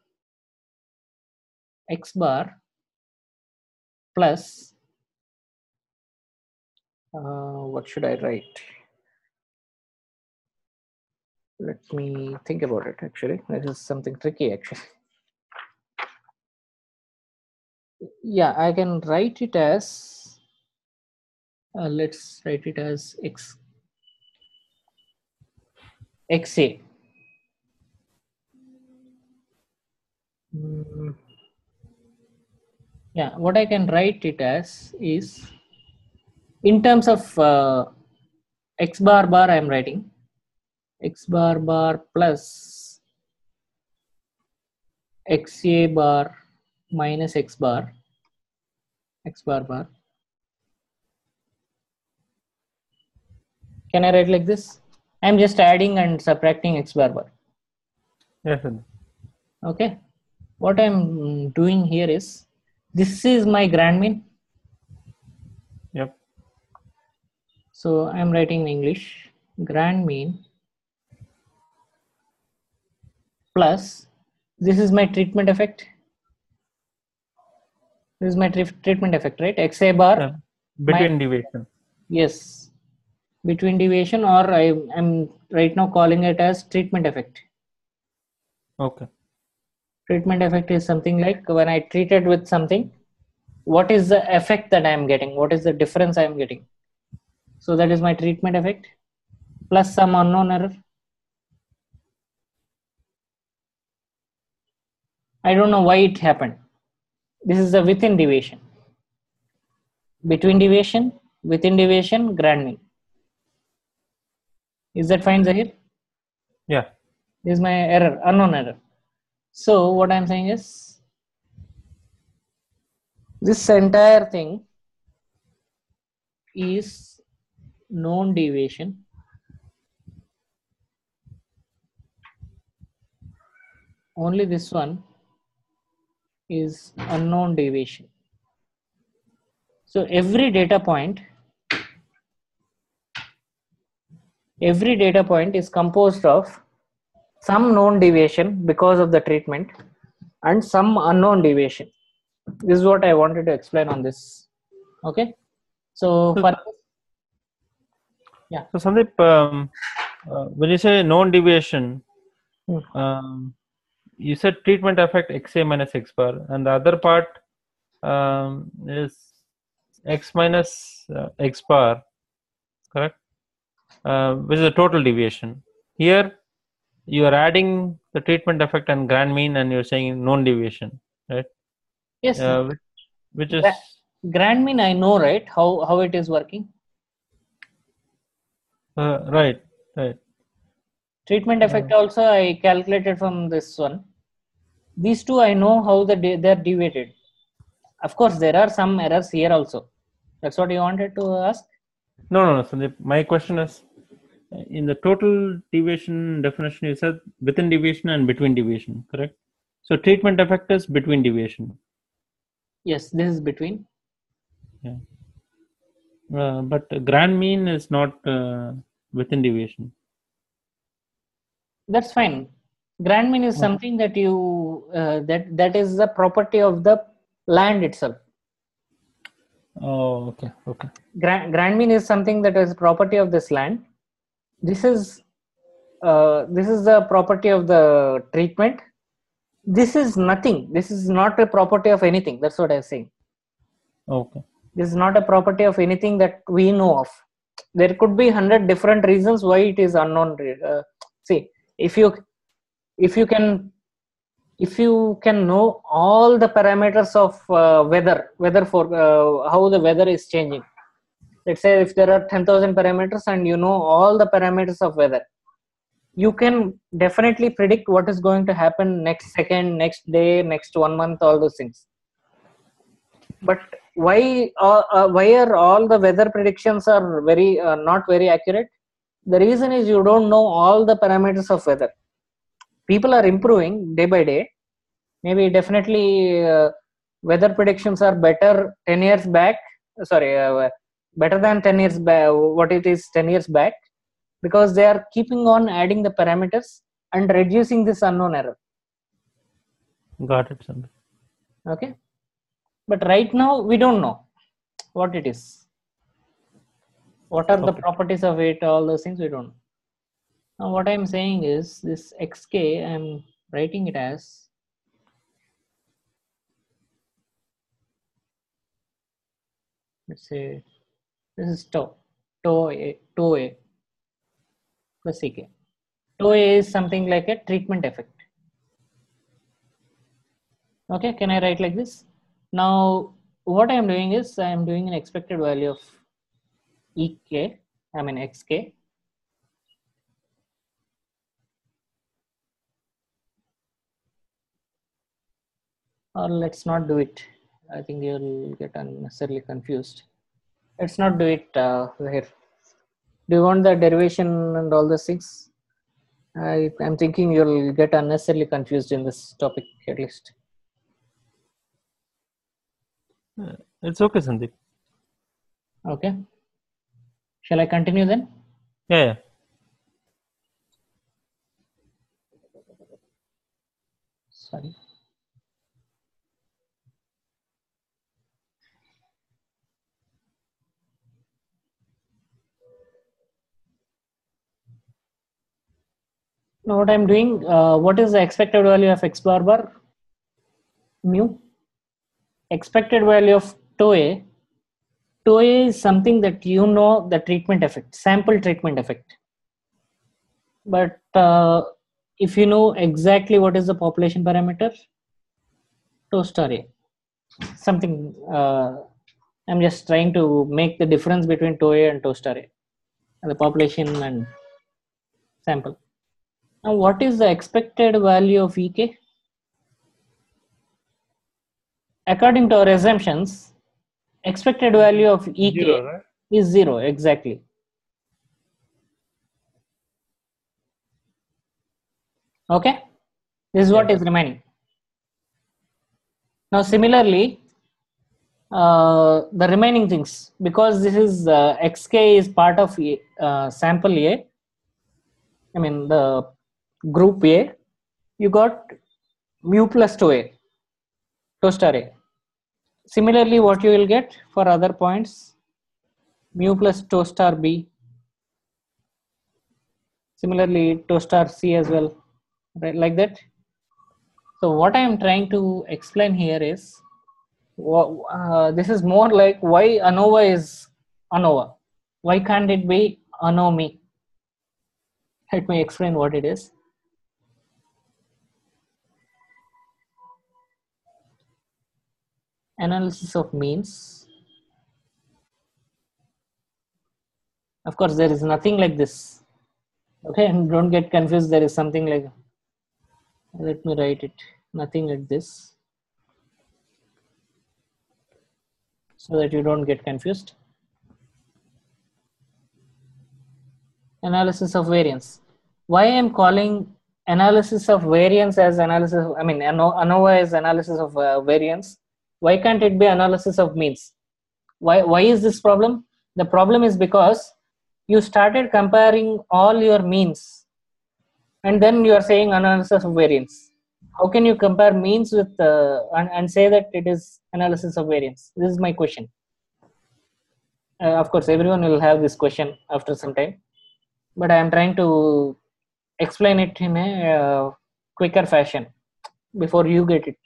x bar plus uh, what should I write? Let me think about it actually. This is something tricky actually. Yeah, I can write it as uh, let's write it as x xa. Mm, yeah, what I can write it as is in terms of uh, x bar bar I am writing x bar bar plus xa bar minus x bar x bar bar. Can i write like this? I'm just adding and subtracting x bar bar. Yes, Sandeep. okay. What i'm doing here is this is my grand mean. Yep. so i'm writing in english grand mean plus this is my treatment effect this is my tre- treatment effect right? Xa bar Yeah. Between deviation. yes. Between deviation or I, i'm right now calling it as treatment effect. Okay. treatment effect is something like when i treated with something what is the effect that i am getting? What is the difference i am getting? So that is my treatment effect plus some unknown error. I don't know why it happened this is the within deviation between deviation within deviation grand mean. Is that fine zahir? Yeah. this is my error unknown error. So what i'm saying is this entire thing is known deviation only this one is unknown deviation so every data point every data point is composed of some known deviation because of the treatment and some unknown deviation this is what i wanted to explain on this okay so for yeah. So Sandeep, um, uh, when you say known deviation, Hmm. um, you said treatment effect xa minus x bar, and the other part um, is x minus uh, x bar, correct? Uh, which is the total deviation. Here, you are adding the treatment effect and grand mean, and you're saying known deviation, right? yes Uh, which, which is grand mean i know right how how it is working uh, right, right. treatment effect also i calculated from this one these two i know how the de- they're deviated of course there are some errors here also that's what you wanted to ask No, no, no. Sandeep, my question is in the total deviation definition, you said within deviation and between deviation, correct? So treatment effect is between deviation. yes this is between Uh, but grand mean is not uh, within deviation. that's fine grand mean is something that you uh, that that is the property of the land itself. Oh, okay, okay. grand, grand mean is something that is property of this land. This is uh, this is the property of the treatment. This is nothing. This is not a property of anything. That's what i'm saying. Okay. this is not a property of anything that we know of. There could be 100 different reasons why it is unknown uh, see if you if you can if you can know all the parameters of uh, weather weather for uh, how the weather is changing. Let's say if there are 10000 parameters and you know all the parameters of weather you can definitely predict what is going to happen next second next day next one month all those things. But why uh, uh, why are all the weather predictions are very uh, not very accurate? The reason is you don't know all the parameters of weather people are improving day by day. Maybe definitely uh, weather predictions are better 10 years back. Sorry uh, better than 10 years back what it is 10 years back. Because they are keeping on adding the parameters and reducing this unknown error. Got it, Sandeep. okay? But right now we don't know what it is. What are the properties of it all those things we don't know now what i'm saying is this xk i'm writing it as let's say this is tau tau a tau a plus ck tau a is something like a treatment effect. Okay can i write like this? Now what i am doing is i am doing an expected value of ek i mean xk or let's not do it i think you'll get unnecessarily confused let's not do it uh, here Do you want the derivation and all those things? I, I'm thinking you'll get unnecessarily confused in this topic at least. It's okay, Sandeep. Okay. Shall I continue then? Yeah, yeah. Sorry. Now what I'm doing, uh, what is the expected value of x bar bar? Mu. Expected value of tau a. Tau a is something that you know the treatment effect, sample treatment effect. But uh, if you know exactly what is the population parameter, tau star a. Something, uh, I'm just trying to make the difference between tau a and tau star a. The population and sample. Now, what is the expected value of EK? According to our assumptions, expected value of EK Zero, right? is zero exactly. Okay, this is what is remaining. Now, similarly, uh, the remaining things because this is uh, xk is part of uh, sample A. I mean the group A, you got mu plus tau A, tau star A. Similarly, what you will get for other points, mu plus tau star B. Similarly, tau star C as well, right? Like that. So what I am trying to explain here is, uh, this is more like why ANOVA is ANOVA. Why can't it be ANOMI? Let me explain what it is. Analysis of means. Of course there is nothing like this. Okay and don't get confused there is something like let me write it. Nothing like this. So that you don't get confused. Analysis of variance. Why i am calling analysis of variance as analysis of, i mean ANO- anova is analysis of uh, variance why can't it be analysis of means? Why why is this problem? The problem is because you started comparing all your means and then you are saying analysis of variance. How can you compare means with uh, and, and say that it is analysis of variance? This is my question. Uh, of course everyone will have this question after some time but i am trying to explain it in a uh, quicker fashion before you get it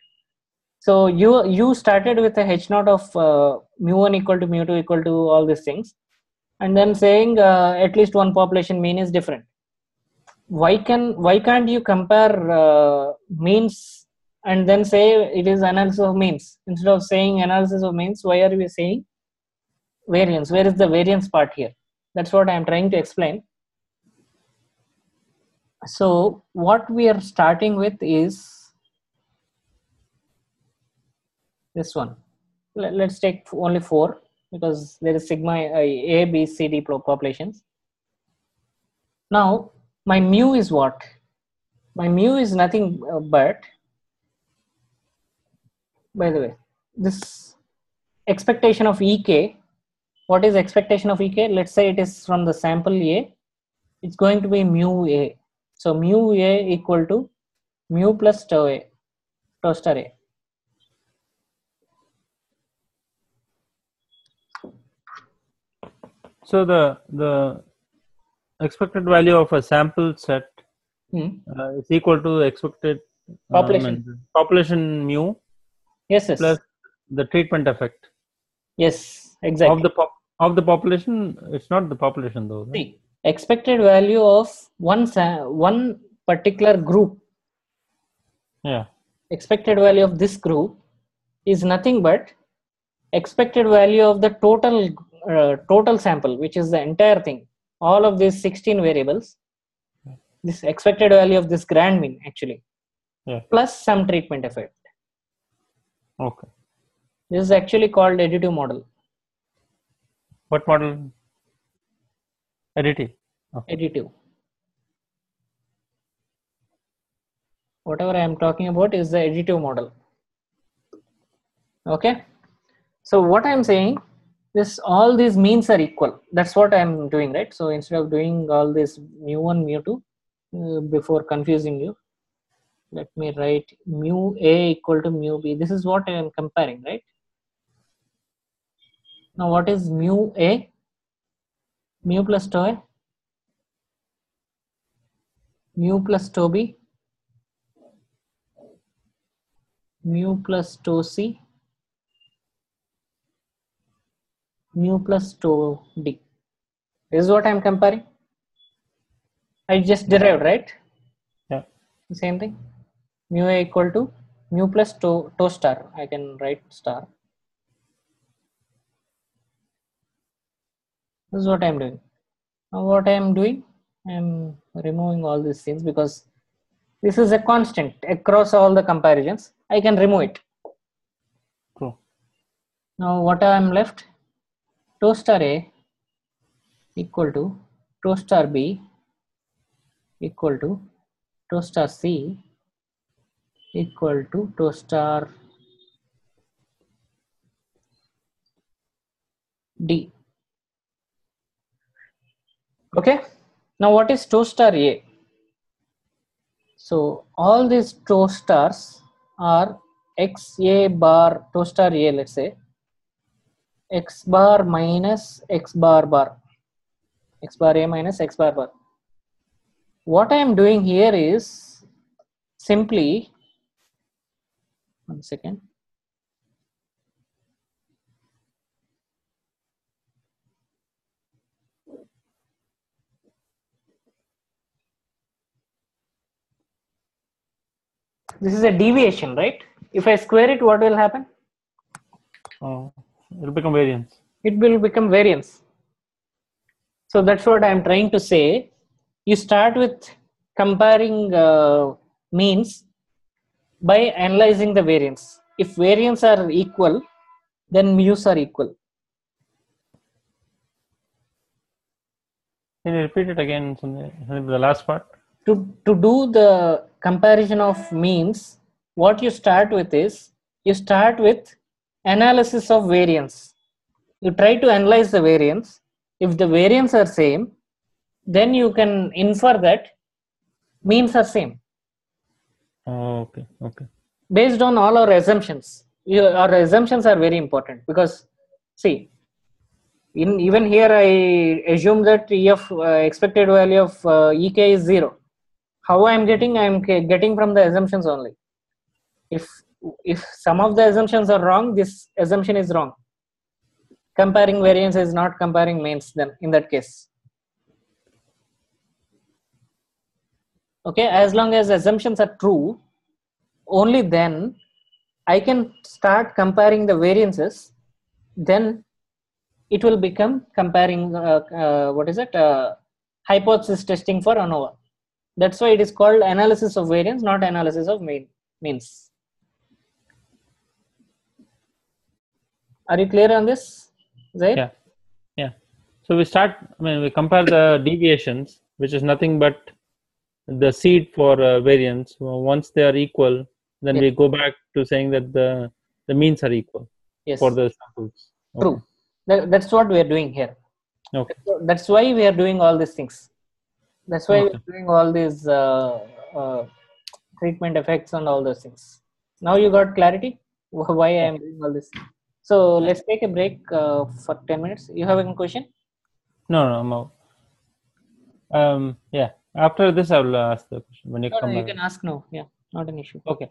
so you you started with a h naught of uh, mu1 equal to mu2 equal to all these things. And then saying uh, at least one population mean is different. Why can why can't you compare uh, means and then say it is analysis of means? Instead of saying analysis of means why are we saying variance? Where is the variance part here? That's what i am trying to explain. So what we are starting with is this one. Let, us take only four because there is sigma uh, a b c d populations. Now my mu is what? My mu is nothing but by the way this expectation of ek what is expectation of ek let's say it is from the sample a it's going to be mu a. So mu a equal to mu plus tau a tau star a So the the expected value of a sample set Hmm. uh, is equal to expected uh, Population. Mean, population mu yes yes plus the treatment effect yes exactly of the pop of the population. It's not the population though. right? See, expected value of one sa- one particular group Yeah. expected value of this group is nothing but expected value of the total uh, total sample which is the entire thing all of these 16 variables this expected value of this grand mean actually Yeah. plus some treatment effect Okay. this is actually called additive model What model? Additive. additive whatever i am talking about is the additive model okay so what i'm saying this all these means are equal. That's what i'm doing right? So instead of doing all this mu1 mu2 uh, before confusing you let me write mu a equal to mu b. This is what i am comparing right? Now what is mu a? Mu plus tau a? Mu plus tau b? Mu plus tau c mu plus tau d. This is what i'm comparing. I just derived right? Yeah. same thing. Mu a equal to mu plus tau, tau star. I can write star. This is what i'm doing. Now what i am doing i'm removing all these things because this is a constant across all the comparisons. I can remove it. True. now what i am left tau star a equal to tau star b equal to tau star c equal to tau star d. Okay? Now what is tau star a? So all these tau stars are x a bar tau star a let's say x bar minus x bar bar. X bar a minus x bar bar. What i am doing here is simply one second. This is a deviation right? If i square it what will happen? Oh, it'll become variance. it will become variance so that's what i'm trying to say you start with comparing uh, means by analyzing the variance if variance are equal then mu's are equal Can you repeat it again? The last part. to to do the comparison of means what you start with is you start with analysis of variance. You try to analyze the variance. If the variance are same then you can infer that means are same. Oh, okay. Okay. based on all our assumptions. You, our assumptions are very important because see in even here i assume that ef uh, expected value of uh, ek is zero. How i am getting? I am getting from the assumptions only. If if some of the assumptions are wrong this assumption is wrong comparing variance is not comparing means then in that case okay as long as assumptions are true only then i can start comparing the variances then it will become comparing uh, uh, what is it uh, hypothesis testing for ANOVA. That's why it is called analysis of variance, not analysis of mean means. Are you clear on this? Zaid? Yeah. Yeah. So we start, I mean, we compare the deviations, which is nothing but the seed for uh, variance. Well, Once they are equal, then we go back to saying that the, the means are equal Yes. for the samples. Okay. True. That, that's what we are doing here. Okay. So that's why we are doing all these things. That's why Okay. we're doing all these uh, uh, treatment effects and all those things. Now you got clarity why I am doing all this. So let's take a break uh, for 10 minutes. You have any question? No, no, no. Um, yeah. After this, I will ask the question when you No, come no, you can ask now. Yeah, not an issue. Okay.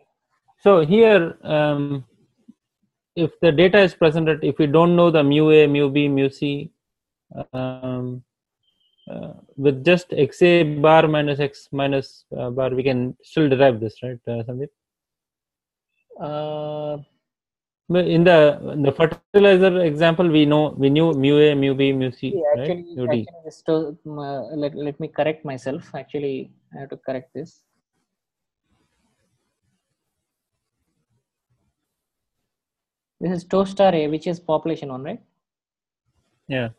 So here, um, if the data is presented, if we don't know the mu A, mu B, mu C, um, uh, with just xa bar minus x minus uh, bar, we can still derive this, right, uh, Sandeep? Uh, In the in the fertilizer example, we know we knew mu A, mu B, mu C, right? actually, Mu D. actually just to, uh, let, let me correct myself. Actually, I have to correct this. This is tau star A, which is population one, right? Yeah.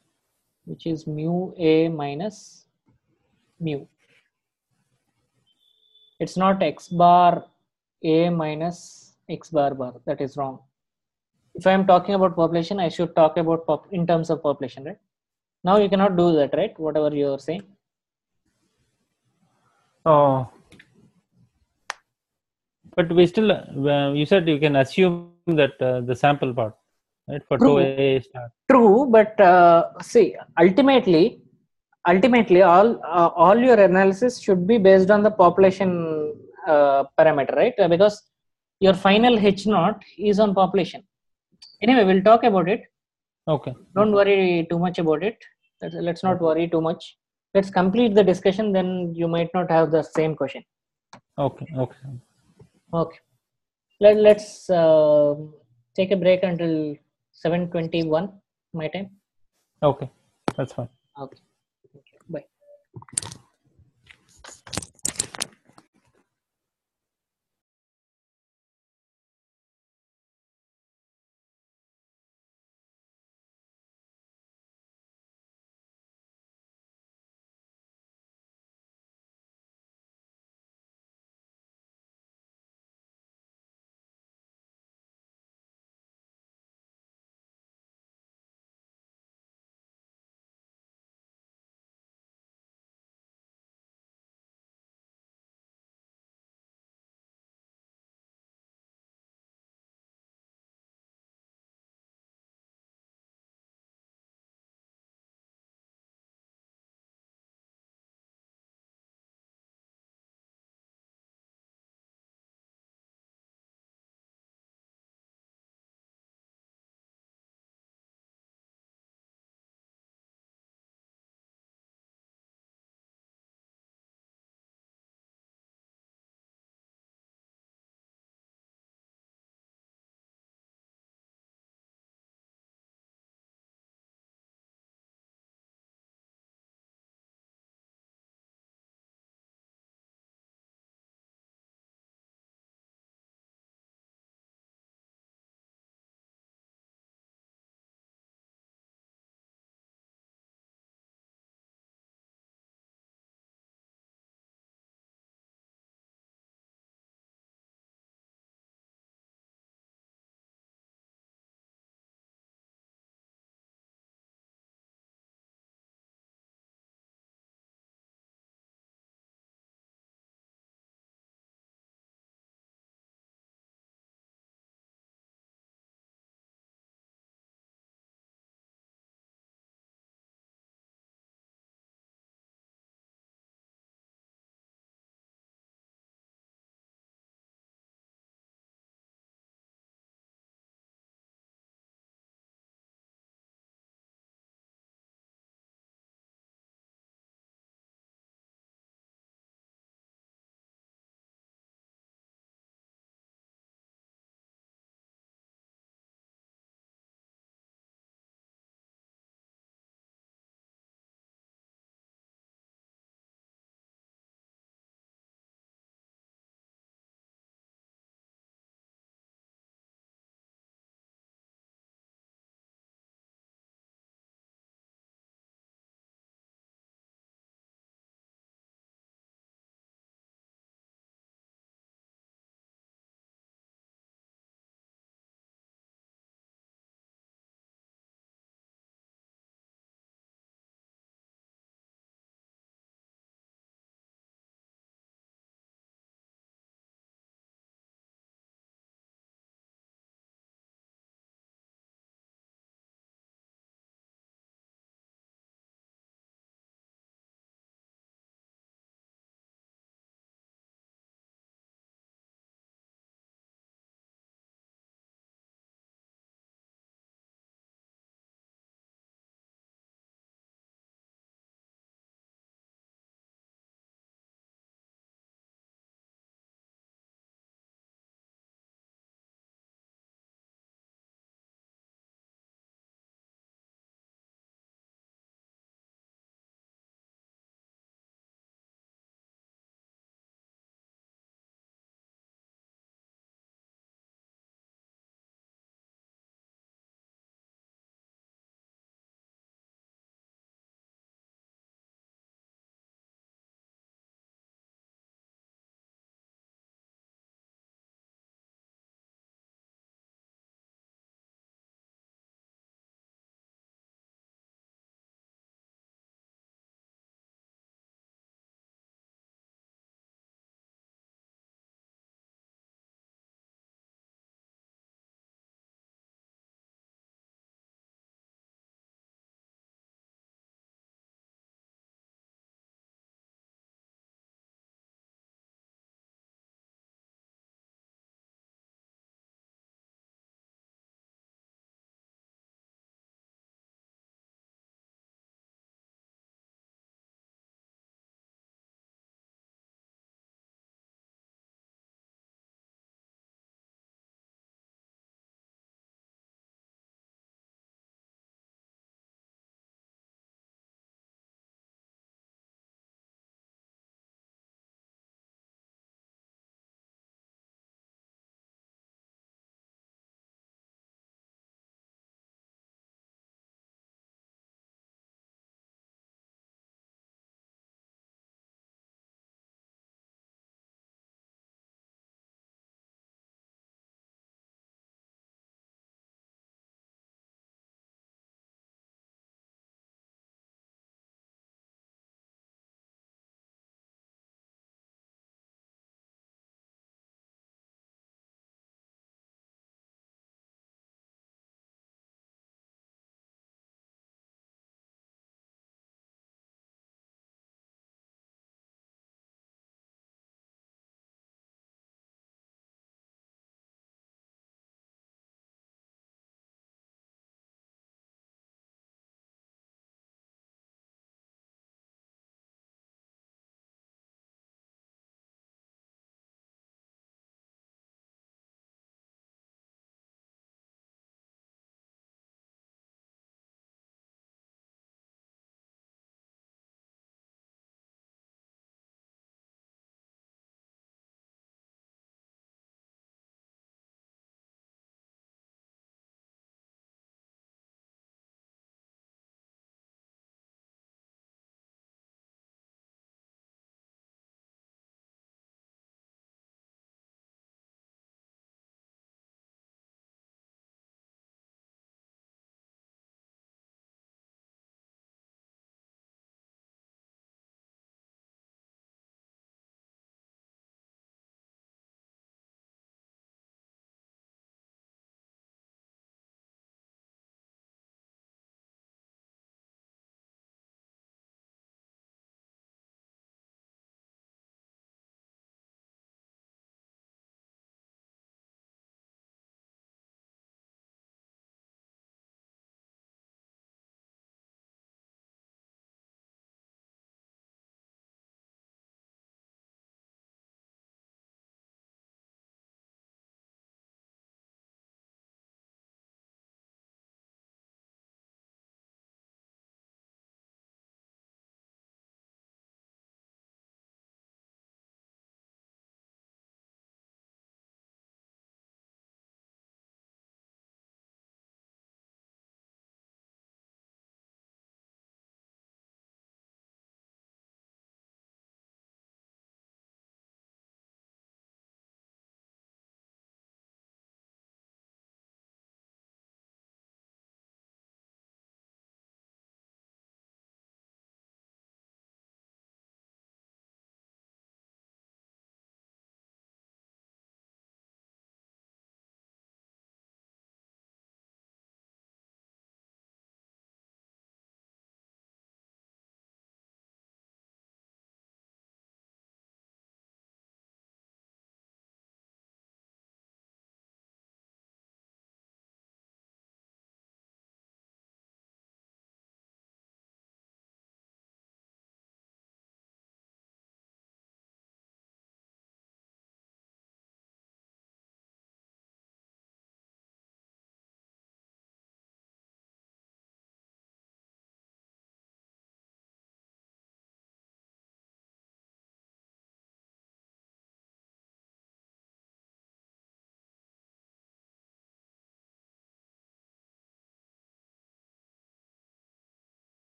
which is mu a minus mu. It's not x bar a minus x bar bar. That is wrong. If I am talking about population, I should talk about pop in terms of population, right? Now you cannot do that, right? Whatever you are saying. Oh. But we still, uh, you said you can assume that uh, the sample part, right? For True. tau A star. True, but uh, see, ultimately, ultimately, all uh, all your analysis should be based on the population uh, parameter, right? Because your final H naught is on population. Anyway, we'll talk about it. Okay. Don't worry too much about it. Let's, let's not worry too much. Let's complete the discussion. Then you might not have the same question. Okay. Okay. Okay. Let, let's uh, take a break until 7:21 my time. Okay. That's fine. Okay.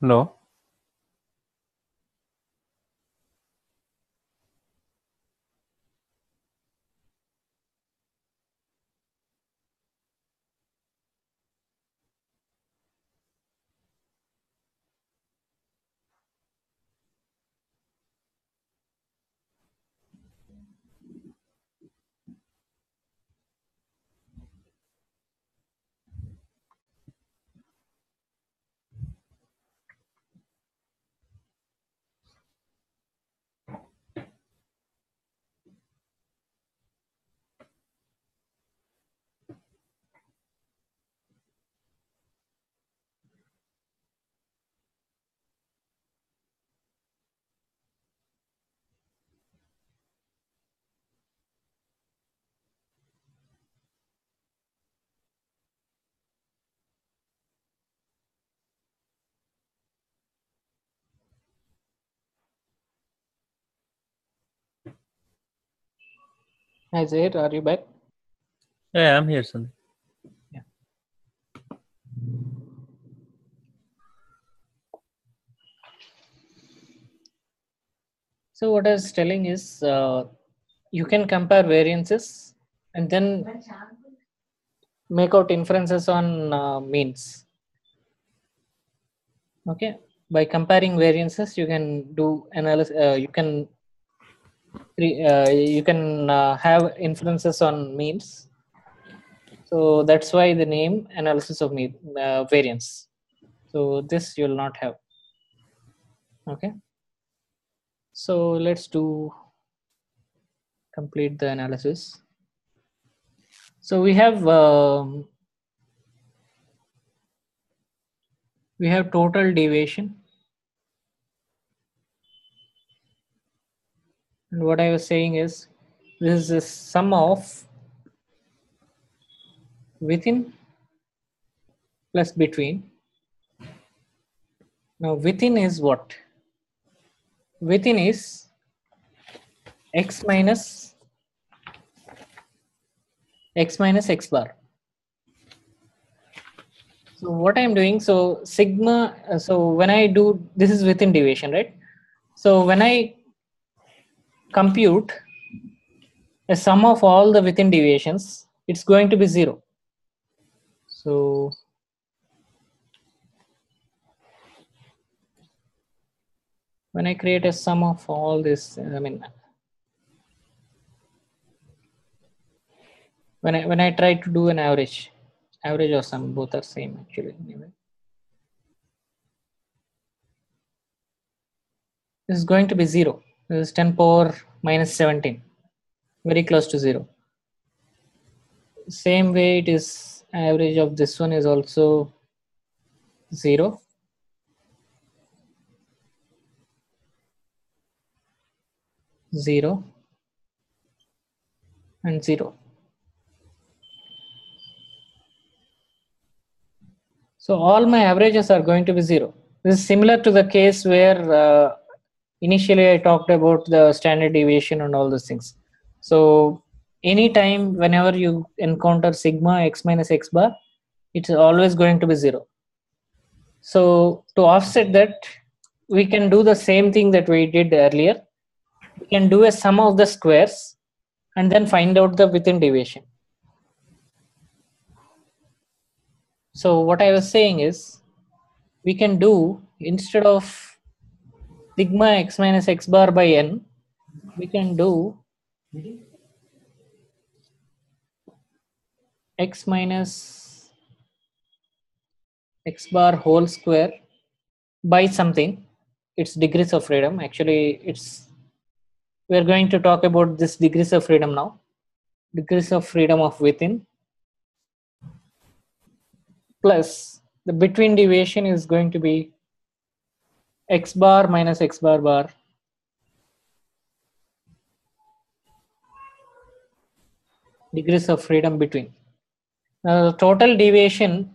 Hello. Hi Zaid, are you back? Yeah, I'm here, Sandeep. So what I was telling is uh, you can compare variances and then make out inferences on uh, means. Okay, by comparing variances, you can do analysis. Uh, you can uh, you can uh, have influences on means. So that's why the name analysis of mean uh, variance. So this you will not have. Okay. So let's do complete the analysis. So we have um, we have total deviation. And what I was saying is this is the sum of within plus between. Now within is what? Within is x minus x minus x bar. So what I'm doing, so sigma, so when I do, this is within deviation, right? So when I compute a sum of all the within deviations, it's going to be zero. So when I create a sum of all this, I mean, when I when I try to do an average, average or sum, both are same actually. Anyway. This is going to be zero. This is 10 power minus 17, very close to zero. Same way it is average of this one is also zero. Zero and zero. So all my averages are going to be zero. This is similar to the case where uh, initially I talked about the standard deviation and all those things. So anytime whenever you encounter sigma x minus x bar, it's always going to be zero. So to offset that, we can do the same thing that we did earlier. We can do a sum of the squares and then find out the within deviation. So what I was saying is we can do instead of sigma x minus x bar by n, we can do x minus x bar whole square by something. It's degrees of freedom. Actually, it's we're going to talk about this degrees of freedom now. Degrees of freedom of within plus the between deviation is going to be x bar minus x bar bar degrees of freedom between. Now the total deviation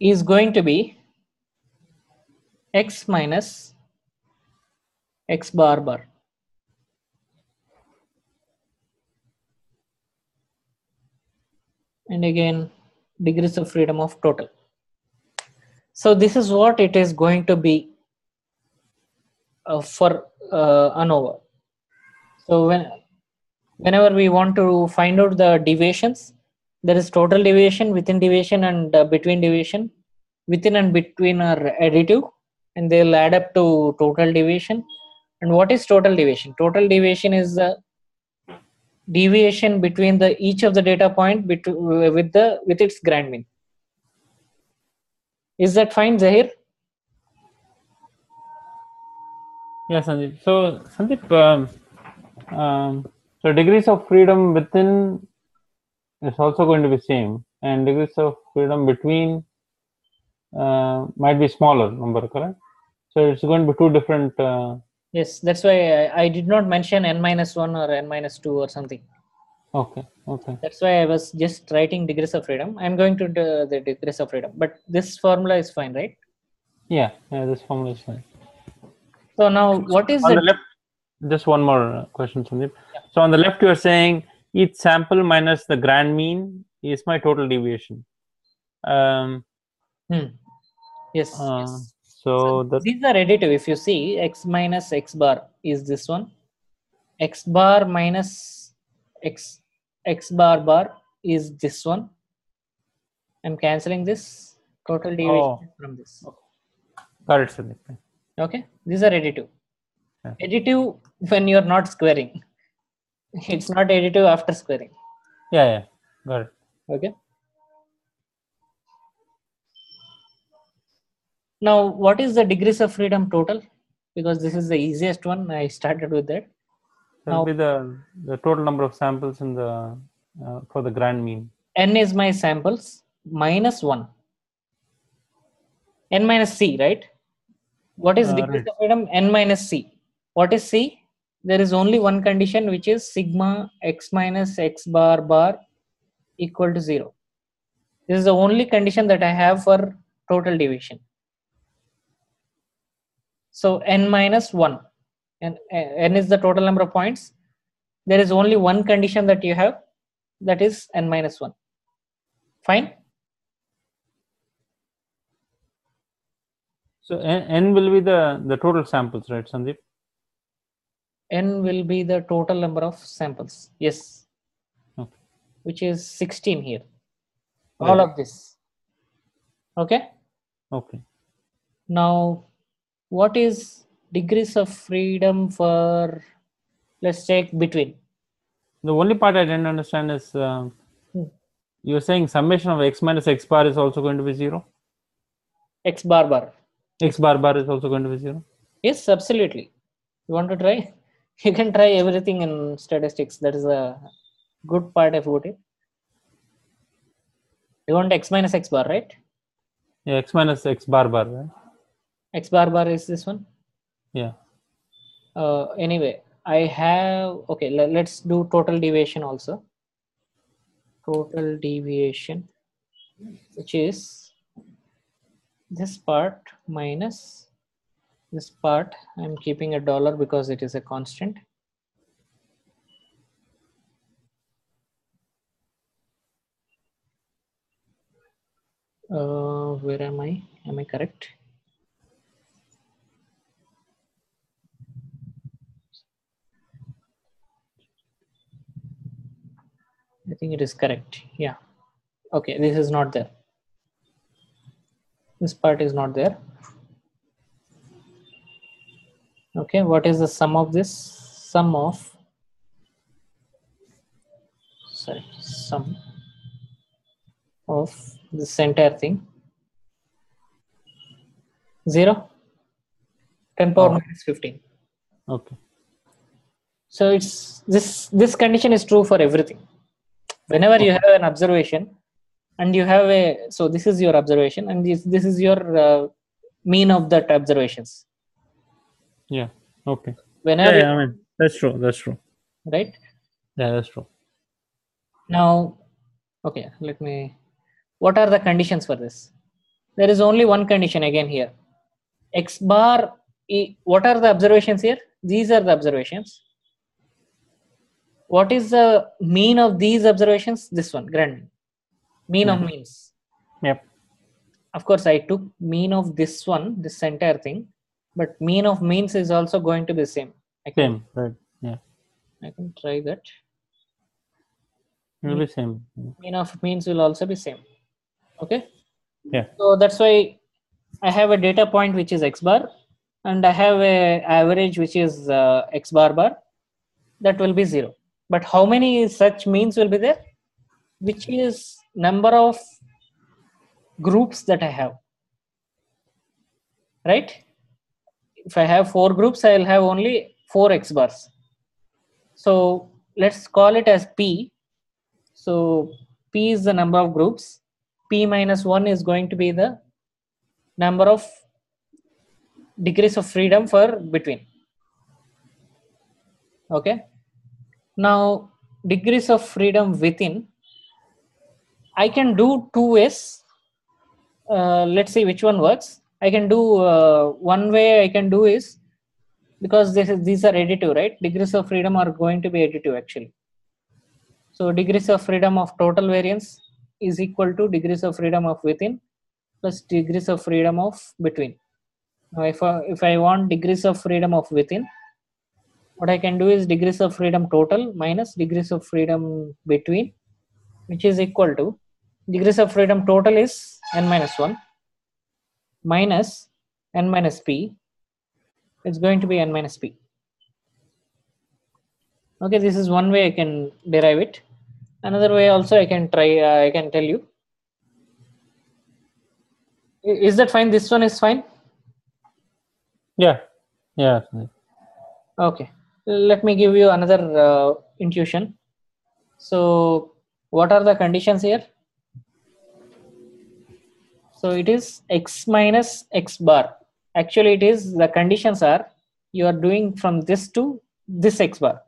is going to be x minus x bar bar. And again, degrees of freedom of total. So this is what it is going to be uh, for uh, ANOVA. So when whenever we want to find out the deviations, there is total deviation, within deviation, and uh, between deviation. Within and between are additive, and they'll add up to total deviation. And what is total deviation? Total deviation is the deviation between the each of the data point with the with its grand mean. Is that fine, Zahir? Yeah, Sandeep. So, Sandeep, um, um, so degrees of freedom within is also going to be same, and degrees of freedom between uh, might be smaller number, correct? So it's going to be two different. Uh, Yes, that's why I, I did not mention n minus one or n minus two or something. Okay, okay, That's why I was just writing degrees of freedom. I'm going to do the degrees of freedom, but this formula is fine, right? yeah, yeah. This formula is fine. So now, what is on the the left just one more question sandeep so on the left you are saying each sample minus the grand mean is my total deviation um Hmm. Yes. uh, yes. so that These are additive. If you see, x minus x bar is this one. X bar minus x x bar bar is this one. I'm canceling this total deviation Oh. from this. got it sandeep Okay, these are additive. Yeah. Additive when you're not squaring. It's not additive after squaring. yeah yeah got it Okay. Now, what is the degrees of freedom total? Because this is the easiest one. I started with that. That'll Now- be the the total number of samples in the uh, for the grand mean N is my samples minus 1. N minus C, right? What is Uh, degrees right. of freedom? N minus C. What is C? There is only one condition which is sigma x minus x bar bar equal to 0. This is the only condition that I have for total deviation. So n minus 1 and n is the total number of points. There is only one condition that you have that is n minus 1. Fine? so n, n will be the the total samples right sandeep n will be the total number of samples. Yes. Okay. Which is 16 here. all of this. Okay. okay Now, what is degrees of freedom for, let's take between? the only part i didn't understand is uh, Hmm. you're saying summation of x minus x bar is also going to be zero X bar bar. x bar bar is also going to be zero Yes, absolutely. You want to try? You can try everything in statistics. That is a good part about it. You want x minus x bar, right? yeah x minus x bar bar right X bar bar is this one. Yeah. Uh, anyway i have okay le- let's do total deviation also. Total deviation which is this part minus this part. I'm keeping a dollar because it is a constant. Uh, where am i? Am i correct think it is correct. Yeah. Okay, this is not there. This part is not there. Okay, what is the sum of this? Sum of, sorry, sum of this entire thing. Zero. 10 power Oh. minus 15. okay So it's this this condition is true for everything. Whenever you have an observation, and you have a so this is your observation, and this this is your uh, mean of that observations. yeah okay Whenever yeah, yeah, I mean that's true that's true right yeah that's true now, okay. Let me. What are the conditions for this? There is only one condition again here. X bar. e- What are the observations here? These are the observations. What is the mean of these observations? This one, grand mean. Mean of means. yep of course i took mean of this one this entire thing but mean of means is also going to be same i can, Same, right? Yeah, I can try that it'll be same. mean of means will also be same okay Yeah. so that's why i have a data point which is x bar and i have a average which is uh, x bar bar that will be zero but how many such means will be there? Which is number of groups that i have. Right? If i have four groups i'll have only four x bars. So let's call it as p. So p is the number of groups. P minus 1 is going to be the number of degrees of freedom for between. Okay now degrees of freedom within i can do two ways. Uh, let's see which one works. I can do uh, one way i can do is because this is, these are additive right? Degrees of freedom are going to be additive actually. So degrees of freedom of total variance is equal to degrees of freedom of within plus degrees of freedom of between. Now if I, if I want degrees of freedom of within, what I can do is degrees of freedom total minus degrees of freedom between, which is equal to degrees of freedom total is n minus 1 minus n minus p. It's going to be n minus p. Okay, this is one way I can derive it. Another way also I can try, uh, I can tell you. Is that fine? This one is fine? Yeah, yeah. Okay, let me give you another uh, intuition. So, what are the conditions here? So, it is x minus x bar. Actually, it is the conditions are you are doing from this to this x bar,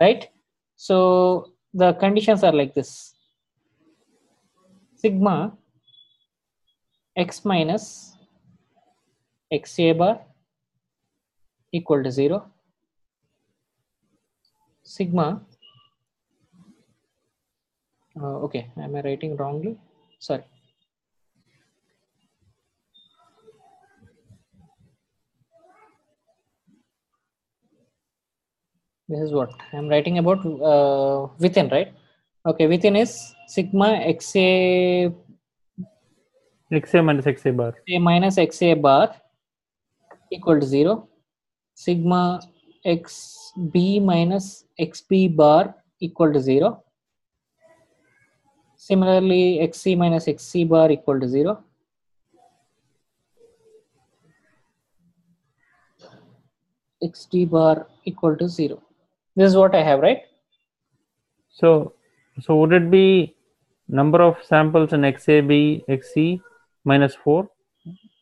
right? So, the conditions are like this sigma x minus xa bar equal to 0 sigma. Uh, okay am i writing wrongly? Sorry. This is what i'm writing about uh, within right? Okay within is sigma xa XA minus XA bar. a minus xa bar equal to 0 sigma xb minus xb bar equal to 0 similarly xc minus xc bar equal to 0 xd bar equal to 0 this is what i have right So, so would it be number of samples in XAB, XC minus four?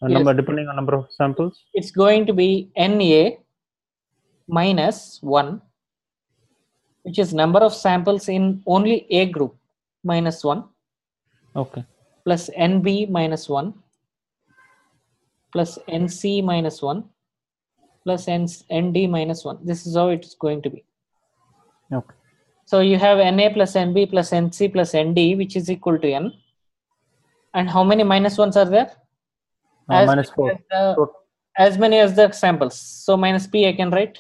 A Yes. number depending on number of samples. it's going to be na minus 1 which is number of samples in only a group minus 1 Okay. plus nb minus 1 plus nc minus 1 plus N- nd minus 1 this is how it's going to be Okay. so you have na plus nb plus nc plus nd which is equal to n and how many minus ones are there Uh, As minus four. as the- Four. as many as the samples so minus p i can write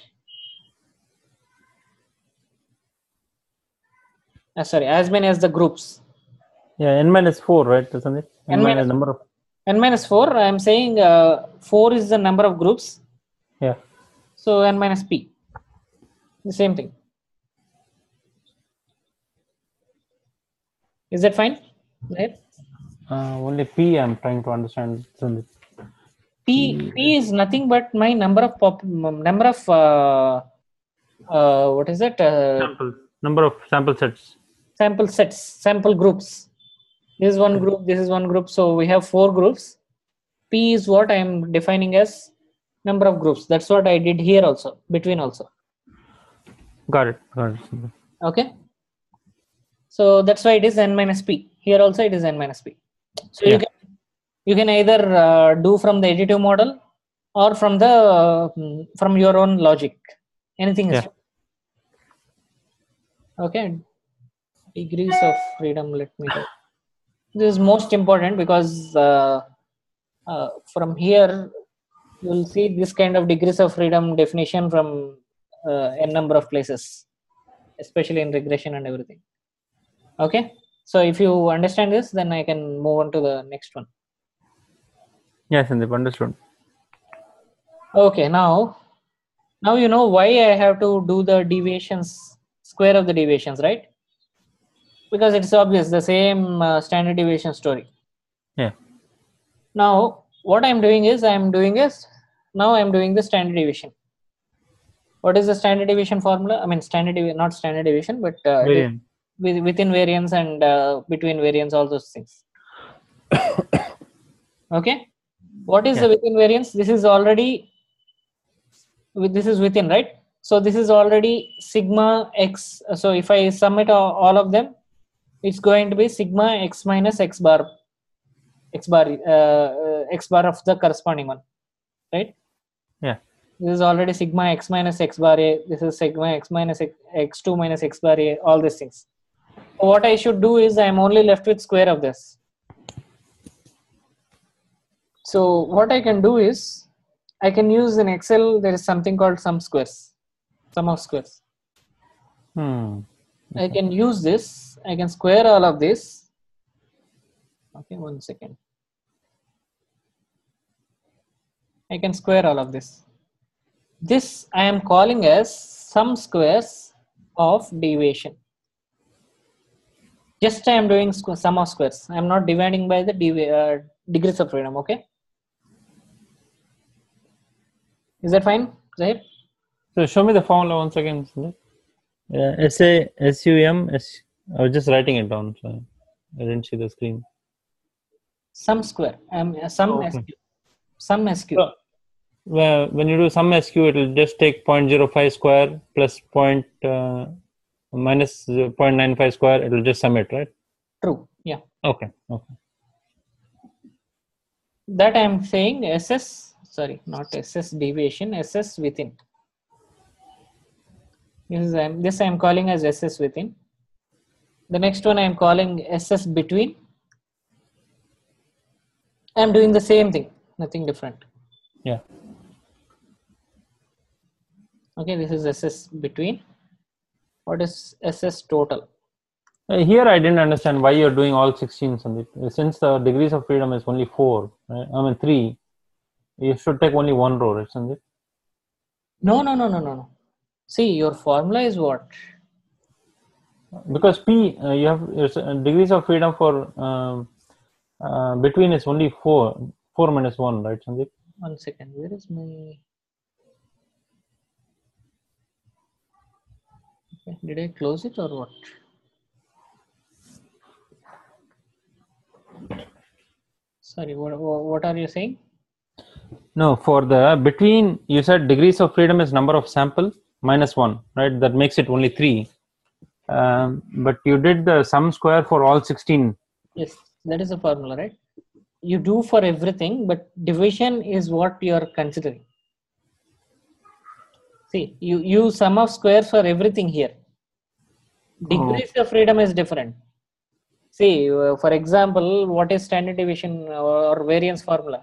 uh, sorry as many as the groups Yeah, n minus four, right? Isn't it? N minus- number of. n minus 4 i am saying uh, 4 is the number of groups Yeah. so n minus p the same thing is that fine right Uh, only P I'm trying to understand. isn't it? p p is nothing but my number of pop number of uh, uh, what is it uh, Sample number of sample sets. Sample sets sample groups. This is one group this is one group. So we have four groups. P is what i am defining as number of groups. That's what i did here also between also. Got it. Got it. okay? So that's why it is n minus p. Here also it is n minus p. So you can you can either uh, do from the additive model or from the uh, from your own logic. Anything is Yeah. okay degrees of freedom let me this is most important because uh, uh, from here you will see this kind of degrees of freedom definition from uh, n number of places especially in regression and everything. Okay? So if you understand this then i can move on to the next one. Yes, Sandeep, understood. okay now now you know why i have to do the deviations square of the deviations right because it's obvious the same uh, standard deviation story. Yeah. now what i'm doing is i'm doing is now i'm doing the standard deviation. What is the standard deviation formula? I mean standard devi- not standard deviation but uh, it is Variant. with, within variance and uh, between variance all those things. Okay? What is the within variance? This is already this is within right? So this is already sigma x so if i sum it all, all of them it's going to be sigma x minus x bar x bar uh, uh, x bar of the corresponding one right Yeah. this is already sigma x minus x bar a this is sigma x minus x, x2 minus x bar a all these things what i should do is i'm only left with square of this so what i can do is i can use in excel there is something called sum squares sum of squares Hmm. I can use this. I can square all of this. Okay, one second. I can square all of this. This I am calling as sum squares of deviation. Just I am doing sum of squares. I am not dividing by the devi- uh, degrees of freedom. Okay. Is that fine, Zahir? So show me the formula once again. Sandeep. Uh, SA, SUM, S, I was just writing it down, so I didn't see the screen. Sum square. Um, uh, sum Okay. SQ. Sum SQ. So, well, when you do sum SQ, it will just take 0.05 square plus point, uh, minus 0.95 square. It will just sum it, right? True. Yeah. Okay. Okay. that i'm saying ss sorry not ss deviation ss within this is I'm, this i'm calling as ss within the next one i'm calling ss between i'm doing the same thing nothing different Yeah. okay this is ss between what is ss total Uh, here I didn't understand why you're doing all 16, Sandeep. Since the degrees of freedom is only four, right? I mean three, you should take only one row, right, Sandeep? no no no no no no see your formula is what Because P, uh, you have uh, degrees of freedom for um, uh, between is only four, four minus one, right, Sandeep? one second where is my okay, did i close it or what sorry what, what what are you saying No, for the between, you said degrees of freedom is number of sample minus one, right? That makes it only three. Um, but you did the sum square for all 16. yes that is a formula right? You do for everything but division is what you are considering. See you use sum of squares for everything here. Degrees of freedom is different. See uh, for example what is standard deviation or variance formula?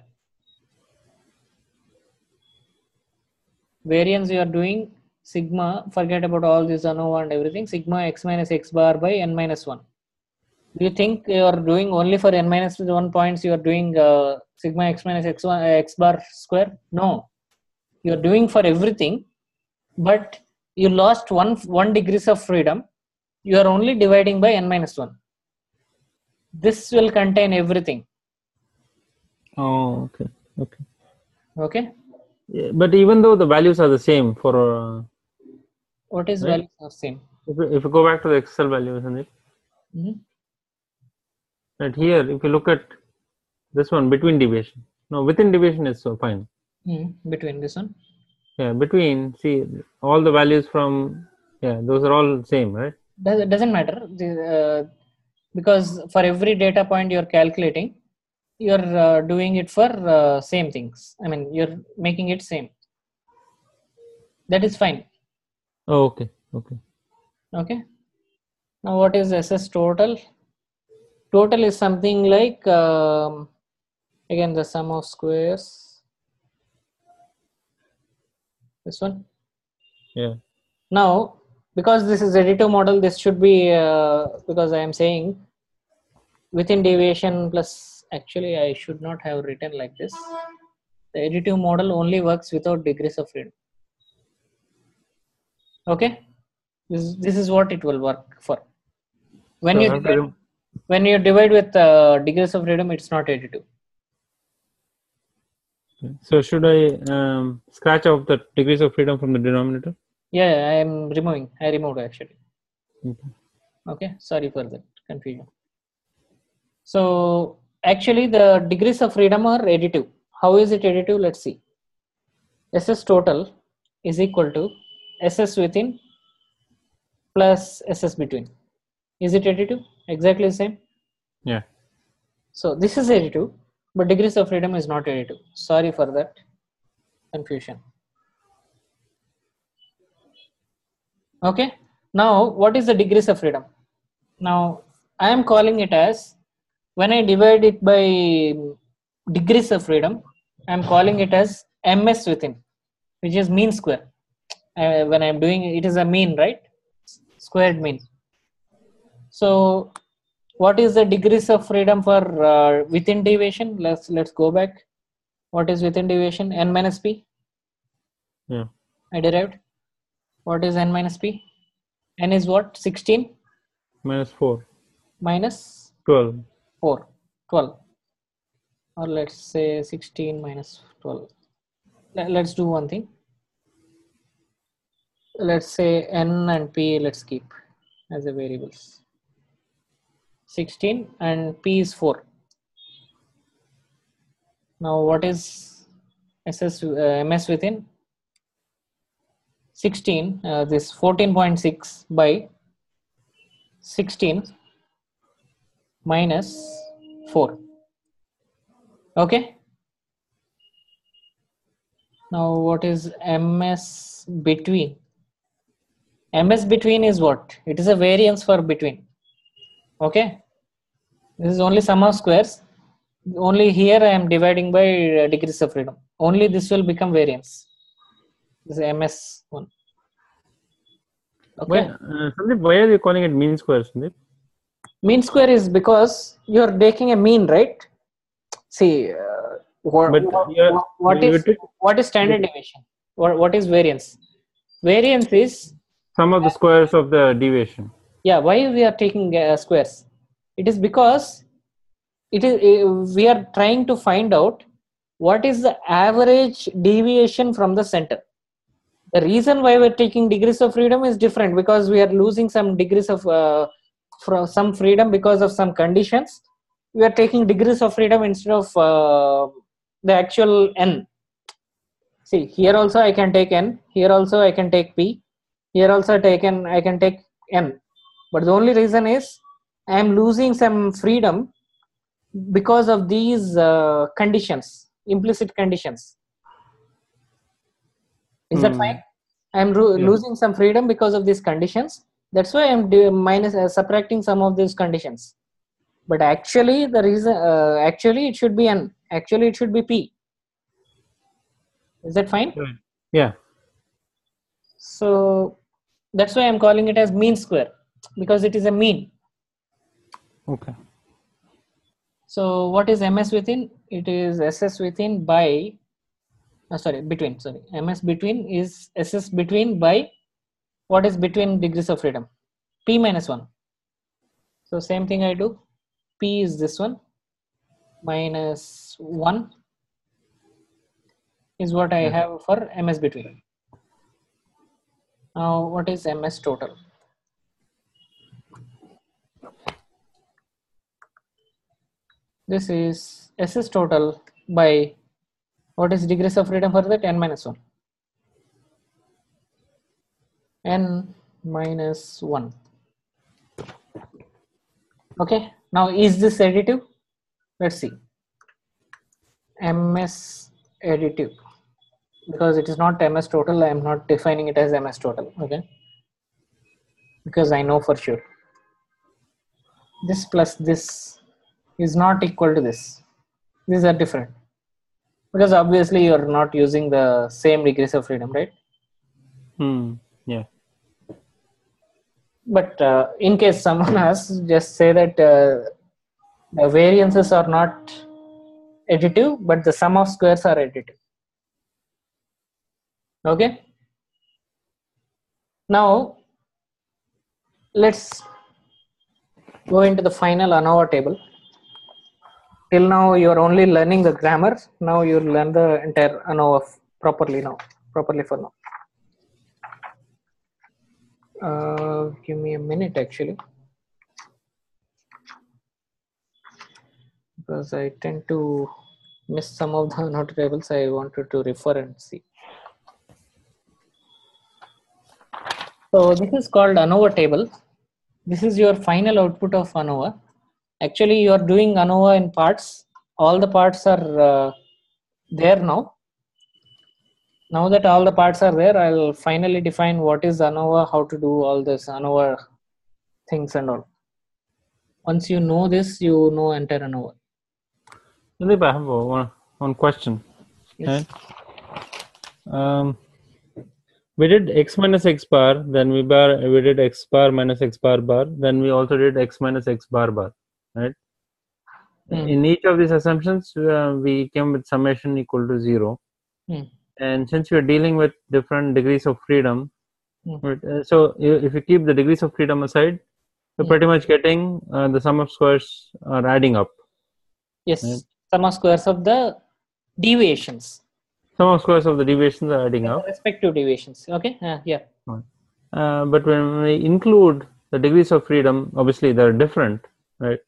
Variance you are doing sigma forget about all this ANOVA and everything sigma x minus x bar by n minus 1 do you think you are doing only for n minus 1 points you are doing uh, sigma x minus x, one, x bar square? No. You are doing for everything but you lost one one degrees of freedom. You are only dividing by n minus 1 this will contain everything. Oh, okay. Okay. okay? Yeah, but even though the values are the same for, uh, what is Right. values of same if, you- if you go back to the Excel value, isn't it? Mhm. Right here, if you look at this one between deviation, no, within deviation is so fine. Mhm. between this one Yeah, between, see, all the values from, yeah, those are all same, right? does it doesn't matter the, uh, because for every data point you're calculating you're uh, doing it for uh, same things i mean you're making it same that is fine Oh, okay. Okay. okay now what is ss total total is something like um, again the sum of squares this one Yeah. now because this is additive model this should be uh, because i am saying within deviation plus actually i should not have written like this the additive model only works without degrees of freedom okay? This, this is what it will work for. When So you I have to divide, when you divide with uh, degrees of freedom it's not additive So should I um, scratch off the degrees of freedom from the denominator? yeah i am removing. I removed actually. Okay. okay? Sorry for that confusion. So actually the degrees of freedom are additive how is it additive let's see. Ss total is equal to ss within plus ss between. Is it additive? Exactly the same? Yeah. so this is additive but degrees of freedom is not additive. Sorry for that confusion. Okay. Now what is the degrees of freedom? Now i am calling it as when i divide it by degrees of freedom i am calling it as ms within which is mean square uh, when i'm doing it is a mean right? Squared mean. So what is the degrees of freedom for uh, within deviation? Let's let's go back. What is within deviation? N minus p? Yeah. i derived. What is n minus p? N is what? 16 Minus 4. minus 12. 4 12 or let's say 16 minus 12 Let- let's do one thing let's say n and p let's keep as a variables. 16 and p is 4 now what is ss uh, ms within? 16 uh, this 14.6 by 16 minus 4 okay? Now what is ms between ms between is what? It is a variance for between. Okay? This is only sum of squares. Only here i am dividing by uh, degrees of freedom. Only this will become variance. This is ms one. Okay? Uh, Sandeep, why are you calling it mean square, Sandeep? mean square is because you're taking a mean right? See uh, what, what, what you is what is standard deviation? What, what is variance? Variance is sum of the squares of the deviation. yeah why we are taking uh, squares? It is because it is uh, we are trying to find out what is the average deviation from the center. The reason why we're taking degrees of freedom is different because we are losing some degrees of uh, from some freedom because of some conditions. We are taking degrees of freedom instead of uh, the actual n. See here also i can take n here also i can take p here also taken i can take n but the only reason is i am losing some freedom because of these uh, conditions implicit conditions. Is that Hmm. fine? I am ru- Yeah. losing some freedom because of these conditions. That's why i'm di- minus uh, subtracting some of these conditions. But actually the reason uh, actually it should be n. Actually it should be p. Is that fine? Yeah. so that's why i'm calling it as mean square because it is a mean. Okay. so what is ms within? It is ss within by uh, sorry between sorry. Ms between is ss between by what is between degrees of freedom? P minus 1 so same thing i do. P is this one. Minus 1 is what i have for ms between now what is ms total? This is ss total by what is degrees of freedom for that? N minus 1 n minus 1 okay now is this additive? Let's see. Ms additive because it is not ms total i am not defining it as ms total okay because i know for sure this plus this is not equal to this. These are different because obviously you're not using the same degrees of freedom, right? Hmm. Yeah. But uh, in case someone asks, just say that uh, the variances are not additive, but the sum of squares are additive. Okay. Now let's go into the final ANOVA table. Till now you are only learning the grammar. Now you learn the entire ANOVA properly now, properly for now. Uh, give me a minute actually. Because I tend to miss some of the ANOVA tables I wanted to refer and see. So this is called ANOVA table. This is your final output of ANOVA. Actually, you are doing ANOVA in parts. All the parts are uh, there now. Now that all the parts are there, I'll finally define what is ANOVA, how to do all this ANOVA things and all. Once you know this, you know entire ANOVA. I have one, one question. Yes. Okay. Um, we did x minus x bar, then we bar we did x bar minus x bar bar, then we also did x minus x bar bar, right? Hmm. In each of these assumptions, uh, we came with summation equal to zero. Hmm. And since we are dealing with different degrees of freedom, Hmm. right, uh, so if you keep the degrees of freedom aside, you're Hmm. pretty much getting uh, the sum of squares are adding up. Yes, Right. sum of squares of the deviations, Sum of squares of the deviations are adding up. respective deviations. Okay, uh, yeah. Uh, but when we include the degrees of freedom, obviously they're different, right?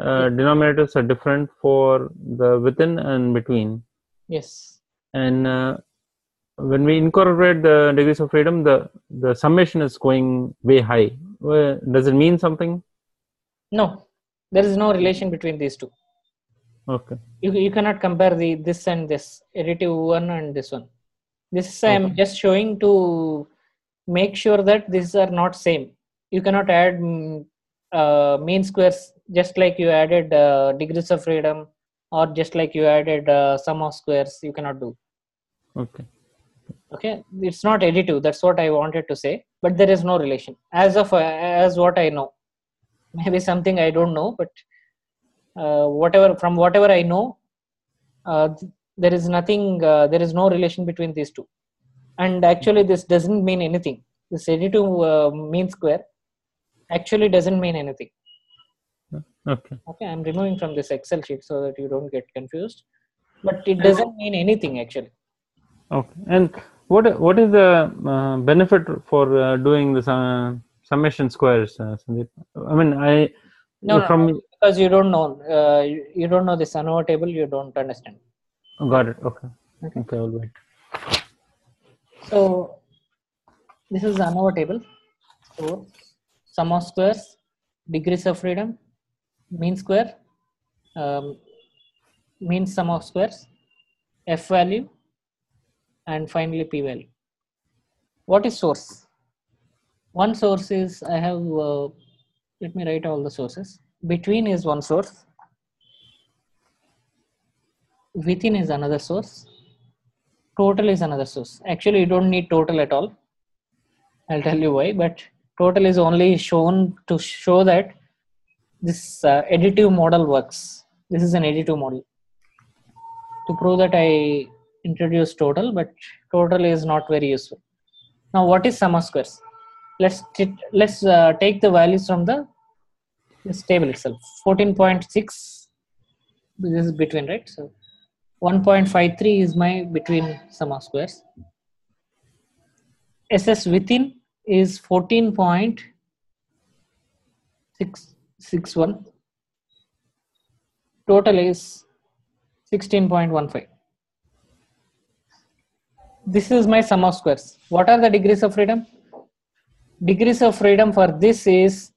Uh, denominators are different for the within and between. Yes. And uh, when we incorporate the degrees of freedom, the, the summation is going way high. Well, does it mean something? No, there is no relation between these two. Okay. You, you cannot compare the this and this additive one and this one. This I am just showing to make sure that these are not same. You cannot add mm, uh, mean squares just like you added uh, degrees of freedom or just like you added uh, sum of squares. You cannot do. Okay. okay it's not additive that's what i wanted to say but there is no relation as of uh, as what i know maybe something i don't know but whatever from whatever i know uh, th- there is nothing uh, there is no relation between these two and actually this doesn't mean anything this additive uh, mean square actually doesn't mean anything Okay. okay i'm removing from this excel sheet so that you don't get confused but it doesn't mean anything actually Okay. And what what is the uh, benefit for uh, doing this uh, summation squares, uh, Sandeep? I mean, I No, no, from no, because you don't know uh, you, you don't know this ANOVA table you don't understand got it. Okay. Okay. Okay. I'll wait. so this is ANOVA table so sum of squares degrees of freedom mean square um, mean sum of squares f value and finally p value what is source one source is i have uh, let me write all the sources between is one source within is another source total is another source. Actually you don't need total at all. I'll tell you why. But total is only shown to show that this uh, additive model works. This is an additive model. To prove that i introduced total but total is not very useful. Now what is sum of squares? Let's let's uh, take the values from the this table itself. 14.6 this is between right? So 1.53 is my between sum of squares. Ss within is 14.661 total is 16.15 this is my sum of squares. What are the degrees of freedom? Degrees of freedom for this is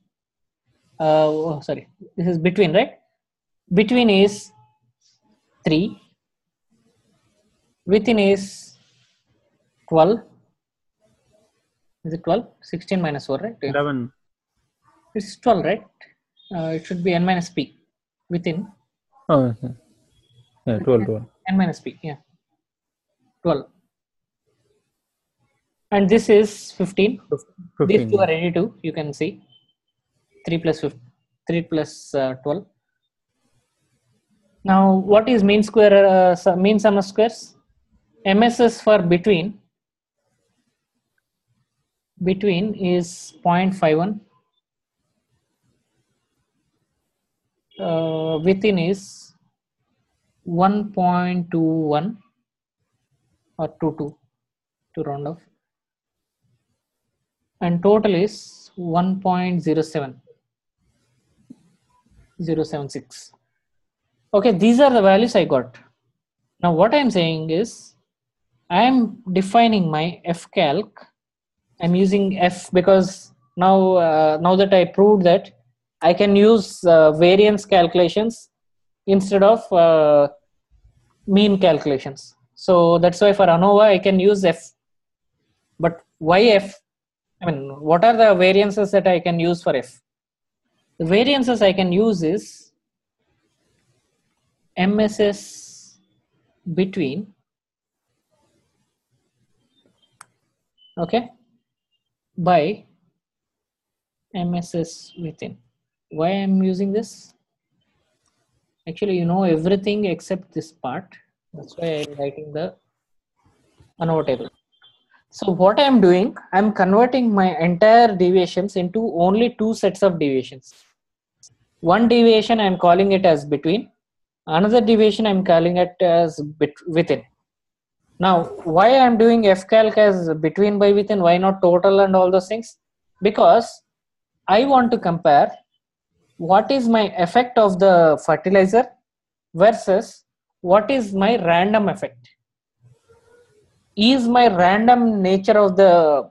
uh, oh, sorry. This is between right? Between is 3 within is 12 is it 12 16 minus 4 right? Yeah. Eleven. it's 12 right? Uh, it should be n minus p within. Oh, okay. yeah, 12, 12. n minus p yeah. 12 and this is 15 15 these 15. two are ready to you can see 3 plus 15, 3 plus uh, 12 now what is mean square uh, mean sum of squares? Mss for between between is 0.51 uh, within is 1.21 or 22 to round off. And total is 1.07 076 okay these are the values i got. Now what i'm saying is i am defining my f calc. I'm using f because now uh, now that i proved that i can use uh, variance calculations instead of uh, mean calculations. So that's why for anova i can use f. But why f? I mean what are the variances that i can use for f the variances i can use is mss between okay by mss within. Why i'm using this? Actually you know everything except this part. That's why i'm writing the ANOVA table so what i'm doing i'm converting my entire deviations into only two sets of deviations one deviation i'm calling it as between. Another deviation i'm calling it as within. Now why i'm doing fcalc as between by within? Why not total and all those things? Because i want to compare what is my effect of the fertilizer versus what is my random effect. Is my random nature of the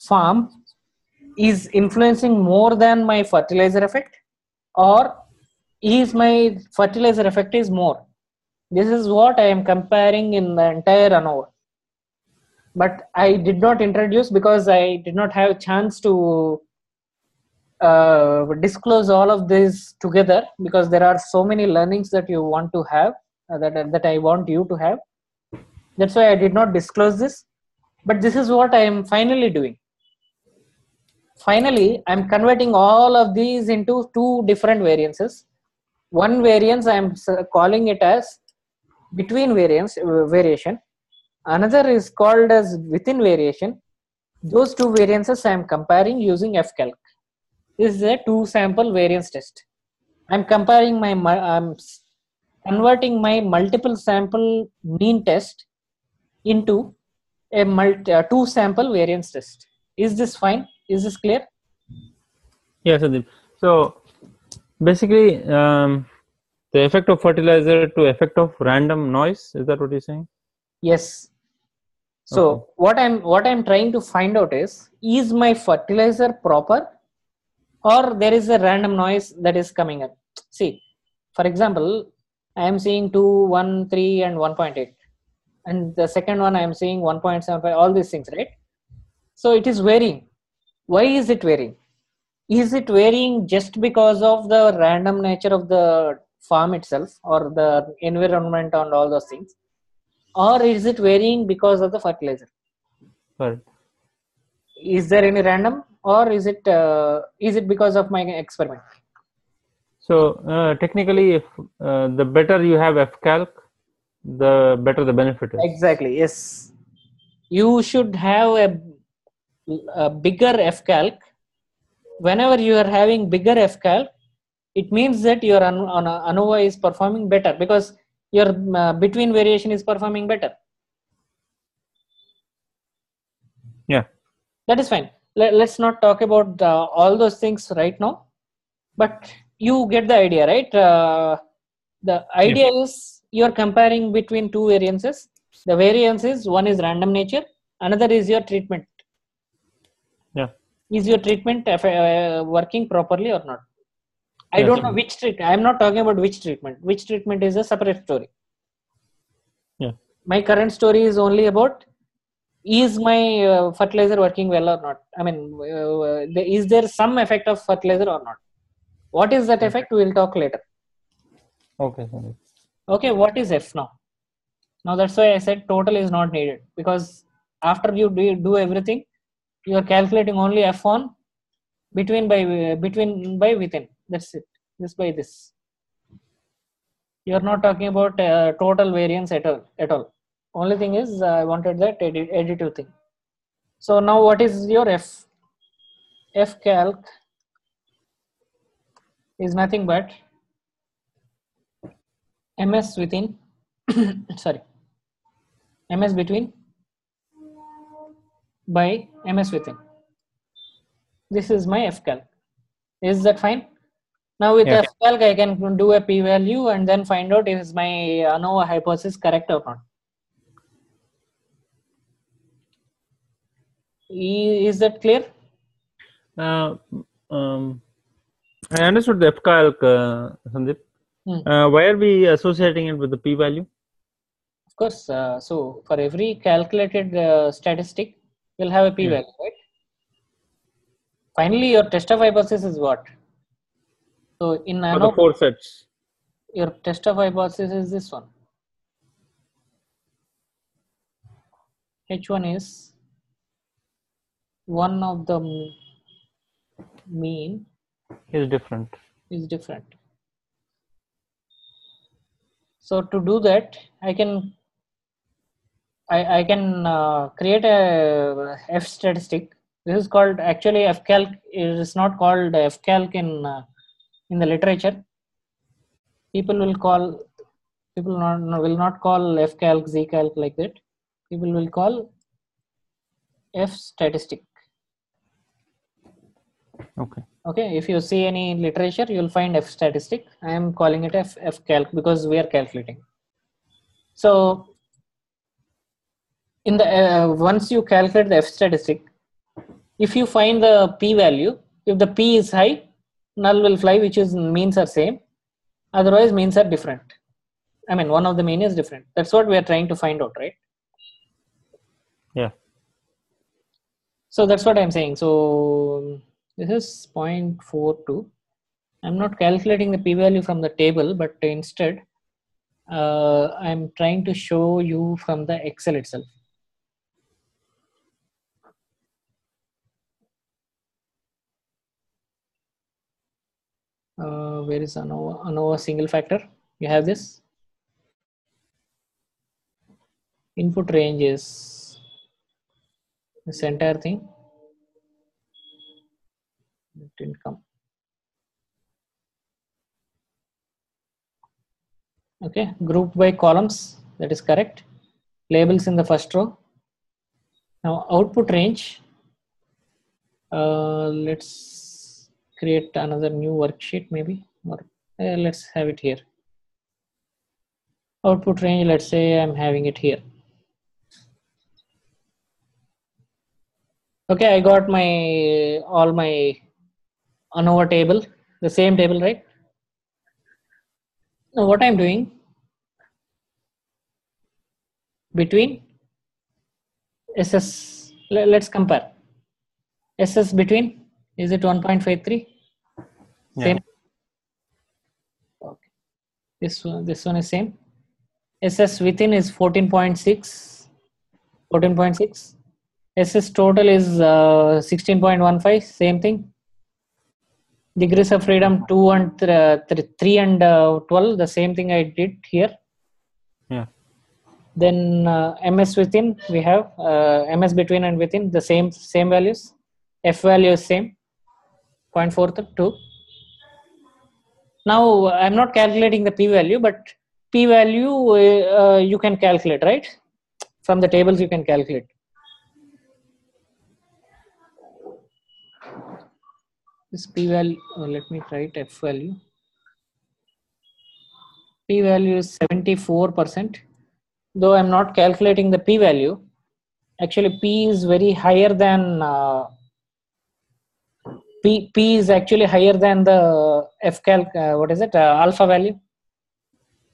farm is influencing more than my fertilizer effect or is my fertilizer effect is more this is what i am comparing in the entire ANOVA but i did not introduce because i did not have a chance to uh, disclose all of this together because there are so many learnings that you want to have uh, that that I want you to have. That's why I did not disclose this. But this is what I am finally doing. Finally, I'm converting all of these into two different variances. One variance I'm calling it as between variance uh, variation. Another is called as within variation. Those two variances I'm comparing using fcalc this is a two sample variance test i'm comparing my i'm converting my multiple sample mean test into a multi, uh, two sample variance test is this fine is this clear? Yeah, Sandeep. So basically, um, the effect of fertilizer to effect of random noise is that what you're saying? yes. So Okay. what i'm what i'm trying to find out is is my fertilizer proper? Or there is a random noise that is coming up? See for example i am seeing 2 1 3 and 1.8 and the second one i am seeing 1.75 all these things right? So it is varying why is it varying? Is it varying just because of the random nature of the farm itself or the environment and all those things? Or is it varying because of the fertilizer? Correct. is there any random or is it uh, is it because of my experiment? So uh, technically, if uh, the better you have fcalc, the better the benefit is. exactly yes. You should have a, a bigger fcalc. Whenever you are having bigger fcalc it means that your An- An- ANOVA is performing better because your uh, between variation is performing better. Yeah. that is fine. Let, let's not talk about uh, all those things right now. But you get the idea right? Uh, the idea is you are comparing between two variances. The variance is one is random nature another is your treatment. Yeah. Is your treatment uh, working properly or not? I Yes, don't know which treatment i'm not talking about which treatment. Which treatment is a separate story. Yeah. my current story is only about is my uh, fertilizer working well or not? I mean uh, the, is there some effect of fertilizer or not? What is that effect? We'll talk later. Okay. Okay what is f now? Now that's why i said total is not needed because after you do, do everything you are calculating only f1 between by between by within. That's it. This by this. You are not talking about uh, total variance at all at all. Only thing is uh, i wanted that additive thing. So now what is your f? F calc is nothing but ms within sorry ms between by ms within this is my f calc is that fine now with Yeah. f calc i can do a p value and then find out if is my ANOVA hypothesis correct or not is that clear Uh, um, I understood the F calc, uh, Sandeep. Hmm. Uh, why are we associating it with the p value? Of course, uh, so for every calculated uh, statistic, you'll have a p Yeah. value, right? Finally, your test of hypothesis is what? So in For the four sets. your test of hypothesis is this one. H1 is one of the mean is different. is different. So to do that, I can I, I can uh, create a F statistic. This is called actually F calc. It is not called F calc in uh, in the literature. People will call people not, will not call F calc Z calc like that. People will call F statistic. Okay. okay if you see any literature you'll find f statistic i am calling it f, f calc because we are calculating so in the uh, once you calculate the f statistic if you find the p value if the p is high null will fly which is means are same. Otherwise means are different. I mean one of the mean is different. That's what we are trying to find out right? Yeah. so that's what i'm saying. So this is 0.42 i'm not calculating the p value from the table but instead uh, i'm trying to show you from the excel itself uh, where is ANOVA? ANOVA single factor? You have this? Input range is this entire thing? It didn't come. Okay grouped by columns. That is correct. Labels in the first row. Now output range. Uh, let's create another new worksheet maybe? Or uh, let's have it here. Output range let's say i'm having it here. Okay i got my all my ANOVA table the same table right? Now what i'm doing between ss let's compare. Ss between is it 1.53 Yeah. same? Okay. This one this one is same. Ss within is 14.6 14.6 ss total is uh, 16.15 same thing. Degrees of freedom 2 and th- th- 3 and uh, 12 the same thing i did here. Yeah. then uh, ms within we have uh, ms between and within the same same values. F value is same 0.42 now i'm not calculating the p value but p value uh, you can calculate right? From the tables you can calculate. This p value uh, let me write f value p value is 74 percent. Though i'm not calculating the p value actually p is very higher than uh, p p is actually higher than the f calc uh, what is it? Uh, alpha value?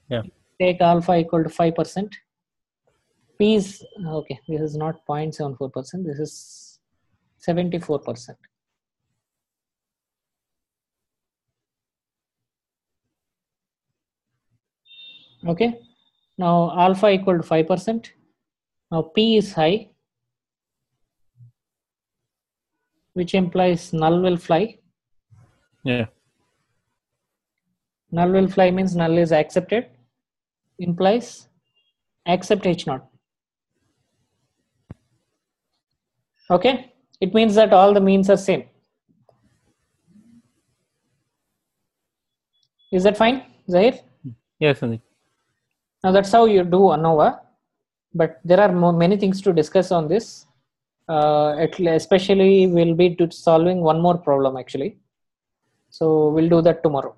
Yeah. take alpha equal to 5 percent. P is okay this is not 0.74 percent this is 74 percent. Okay. Now alpha equal to 5% now p is high which implies null will fly. Yeah. null will fly means null is accepted implies accept h naught. Okay? It means that all the means are same. Is that fine zahir? Yes, Sandeep. now that's how you do ANOVA but there are more, many things to discuss on this especially we'll be solving one more problem actually. So we'll do that tomorrow.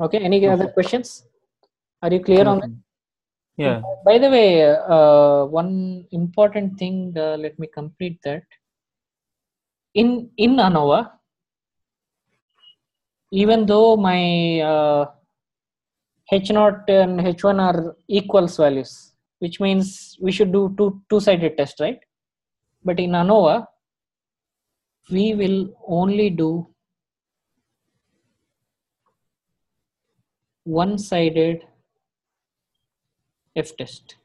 Okay any other questions? Are you clear on that Yeah. by the way uh, one important thing uh, let me complete that. In in anova even though my uh, h0 and h1 are equals values which means we should do two two sided test right but in anova we will only do one sided f test.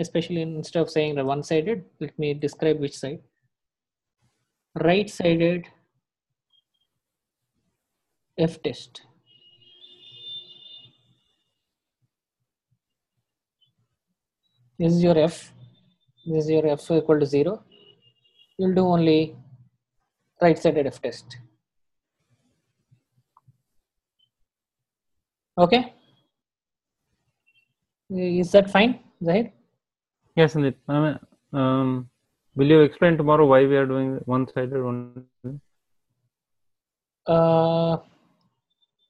Especially instead of saying the one sided let me describe which side. Right sided f test. This is your f. This is your f equal to 0 you'll do only right sided f test okay is that fine zahir Yes, Sandeep. Um, will you explain tomorrow why we are doing one-sided one? uh,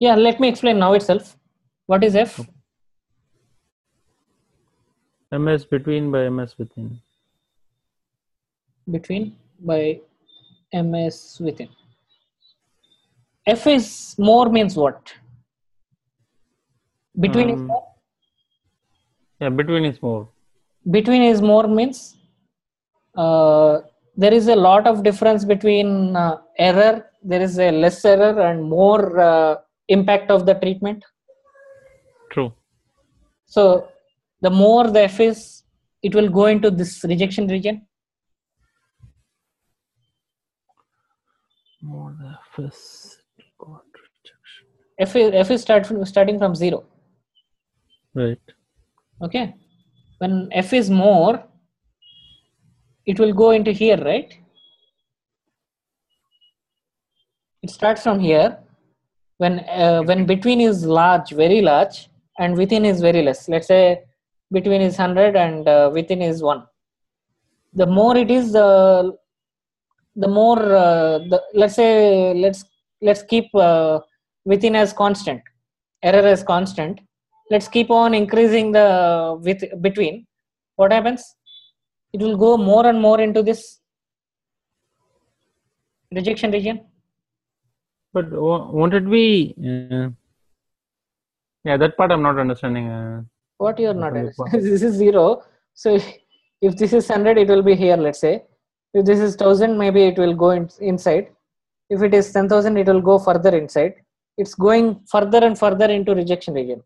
yeah let me explain now itself what is f MS between by MS within. Between by ms within. F is more means what? Between is Um, more? Yeah, between is more. between is more means uh, there is a lot of difference between uh, error there is a less error and more uh, impact of the treatment. True. so the more the f is it will go into this rejection region More the first got rejection. f is, f is start from, starting from zero. Right. okay. When f is more it will go into here right? It starts from here. When uh, when between is large very large and within is very less. Let's say between is 100 and uh, within is 1 the more it is the the more uh, the let's say let's let's keep uh, within as constant error as constant let's keep on increasing the with between what happens it will go more and more into this rejection region But won't it be? Uh, yeah, that part I'm not understanding. Uh, what you are not understanding. this is zero so if this is 100 it will be here let's say if this is 1000 maybe it will go in, inside if it is 10000 it will go further inside it's going further and further into rejection region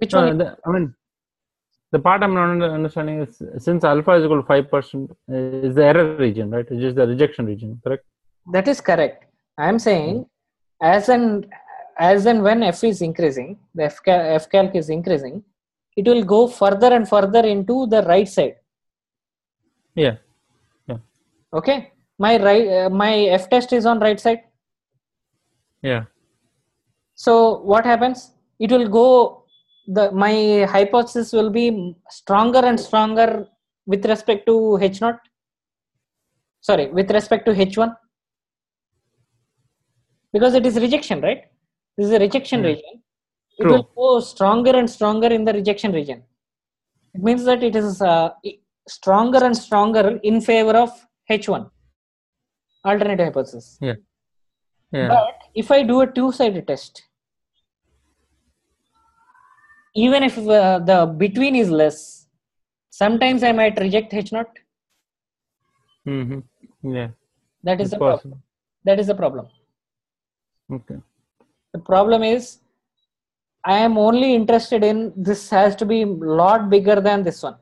which no, one the, I mean, the part I'm not understanding is since alpha is equal to five percent is the error region, right? It's just the rejection region, correct? that is correct i am saying as and as and when f is increasing the f, f calc is increasing it will go further and further into the right side. Yeah. okay? My right uh, my f test is on right side. Yeah. so what happens? It will go the my hypothesis will be stronger and stronger with respect to h naught sorry with respect to h1 because it is rejection right? This is a rejection Yeah. region it True. will go stronger and stronger in the rejection region it means that it is uh, stronger and stronger in favor of h1 alternative hypothesis Yeah. Yeah. but if I do a two-sided test, even if uh, the between is less, sometimes I might reject H naught. hmm Yeah. That is It's the problem. That is the problem. Okay. The problem is I am only interested in this has to be lot bigger than this one.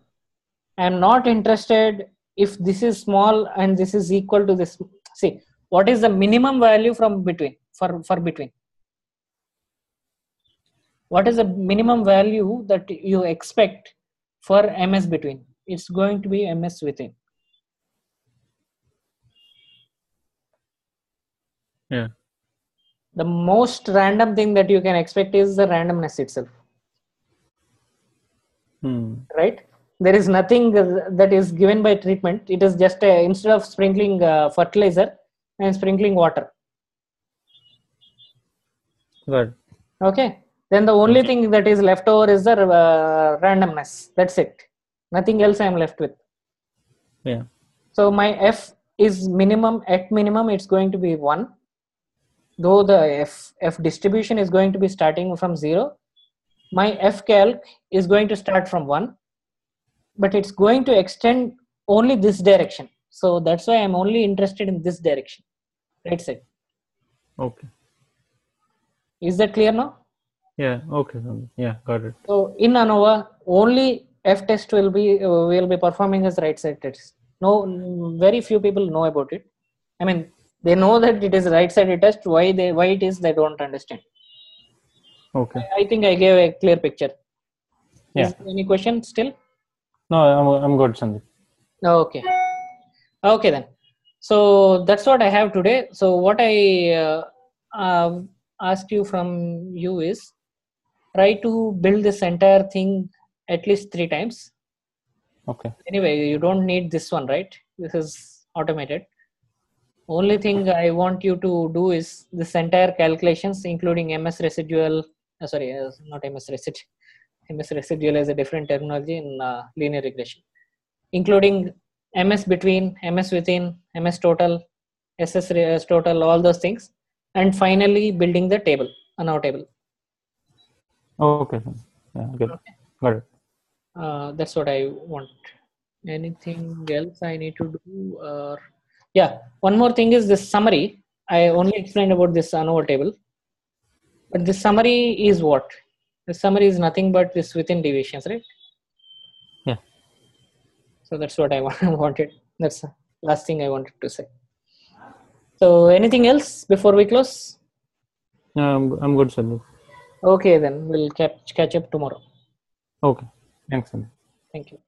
I am not interested if this is small and this is equal to this. See, what is the minimum value from between for, for between? What is the minimum value that you expect for ms between? It's going to be ms within. Yeah. The most random thing that you can expect is the randomness itself. Hmm. right? There is nothing that is given by treatment. It is just a, instead of sprinkling uh, fertilizer and sprinkling water. Good. okay? Then the only thing that is left over is the uh, randomness. That's it. Nothing else i am left with. Yeah. so my f is minimum at minimum it's going to be 1 though the f f distribution is going to be starting from 0 my f calc is going to start from 1 but it's going to extend only this direction so that's why i'm only interested in this direction right side Okay. is that clear now Yeah. Okay. Yeah. Got it. so in anova only f test will be uh, will be performing as right side test no very few people know about it i mean they know that it is right sided test. Why they why it is they don't understand. Okay. i think i gave a clear picture. Yeah. Is any question still? No, I'm I'm good, Sandeep. okay. Okay then. So that's what i have today. So what i uh, uh, asked you from you is try to build this entire thing at least three times. Okay. anyway you don't need this one right? This is automated only thing i want you to do is this entire calculations including ms residual uh, sorry uh, not ms residual ms residual is a different terminology in uh, linear regression including ms between ms within ms total ss uh, total all those things and finally building the table ANOVA table Okay. Yeah. Good. Got it. uh, that's what i want anything else i need to do or yeah one more thing is this summary. I only explained about this ANOVA table. But this summary is what? The summary is nothing but this within deviations right? Yeah. so that's what i wanted. That's the last thing i wanted to say. So anything else before we close? Yeah, I'm I'm good, Sandeep. okay then. We'll catch catch up tomorrow. Okay. Thanks, Sandeep. thank you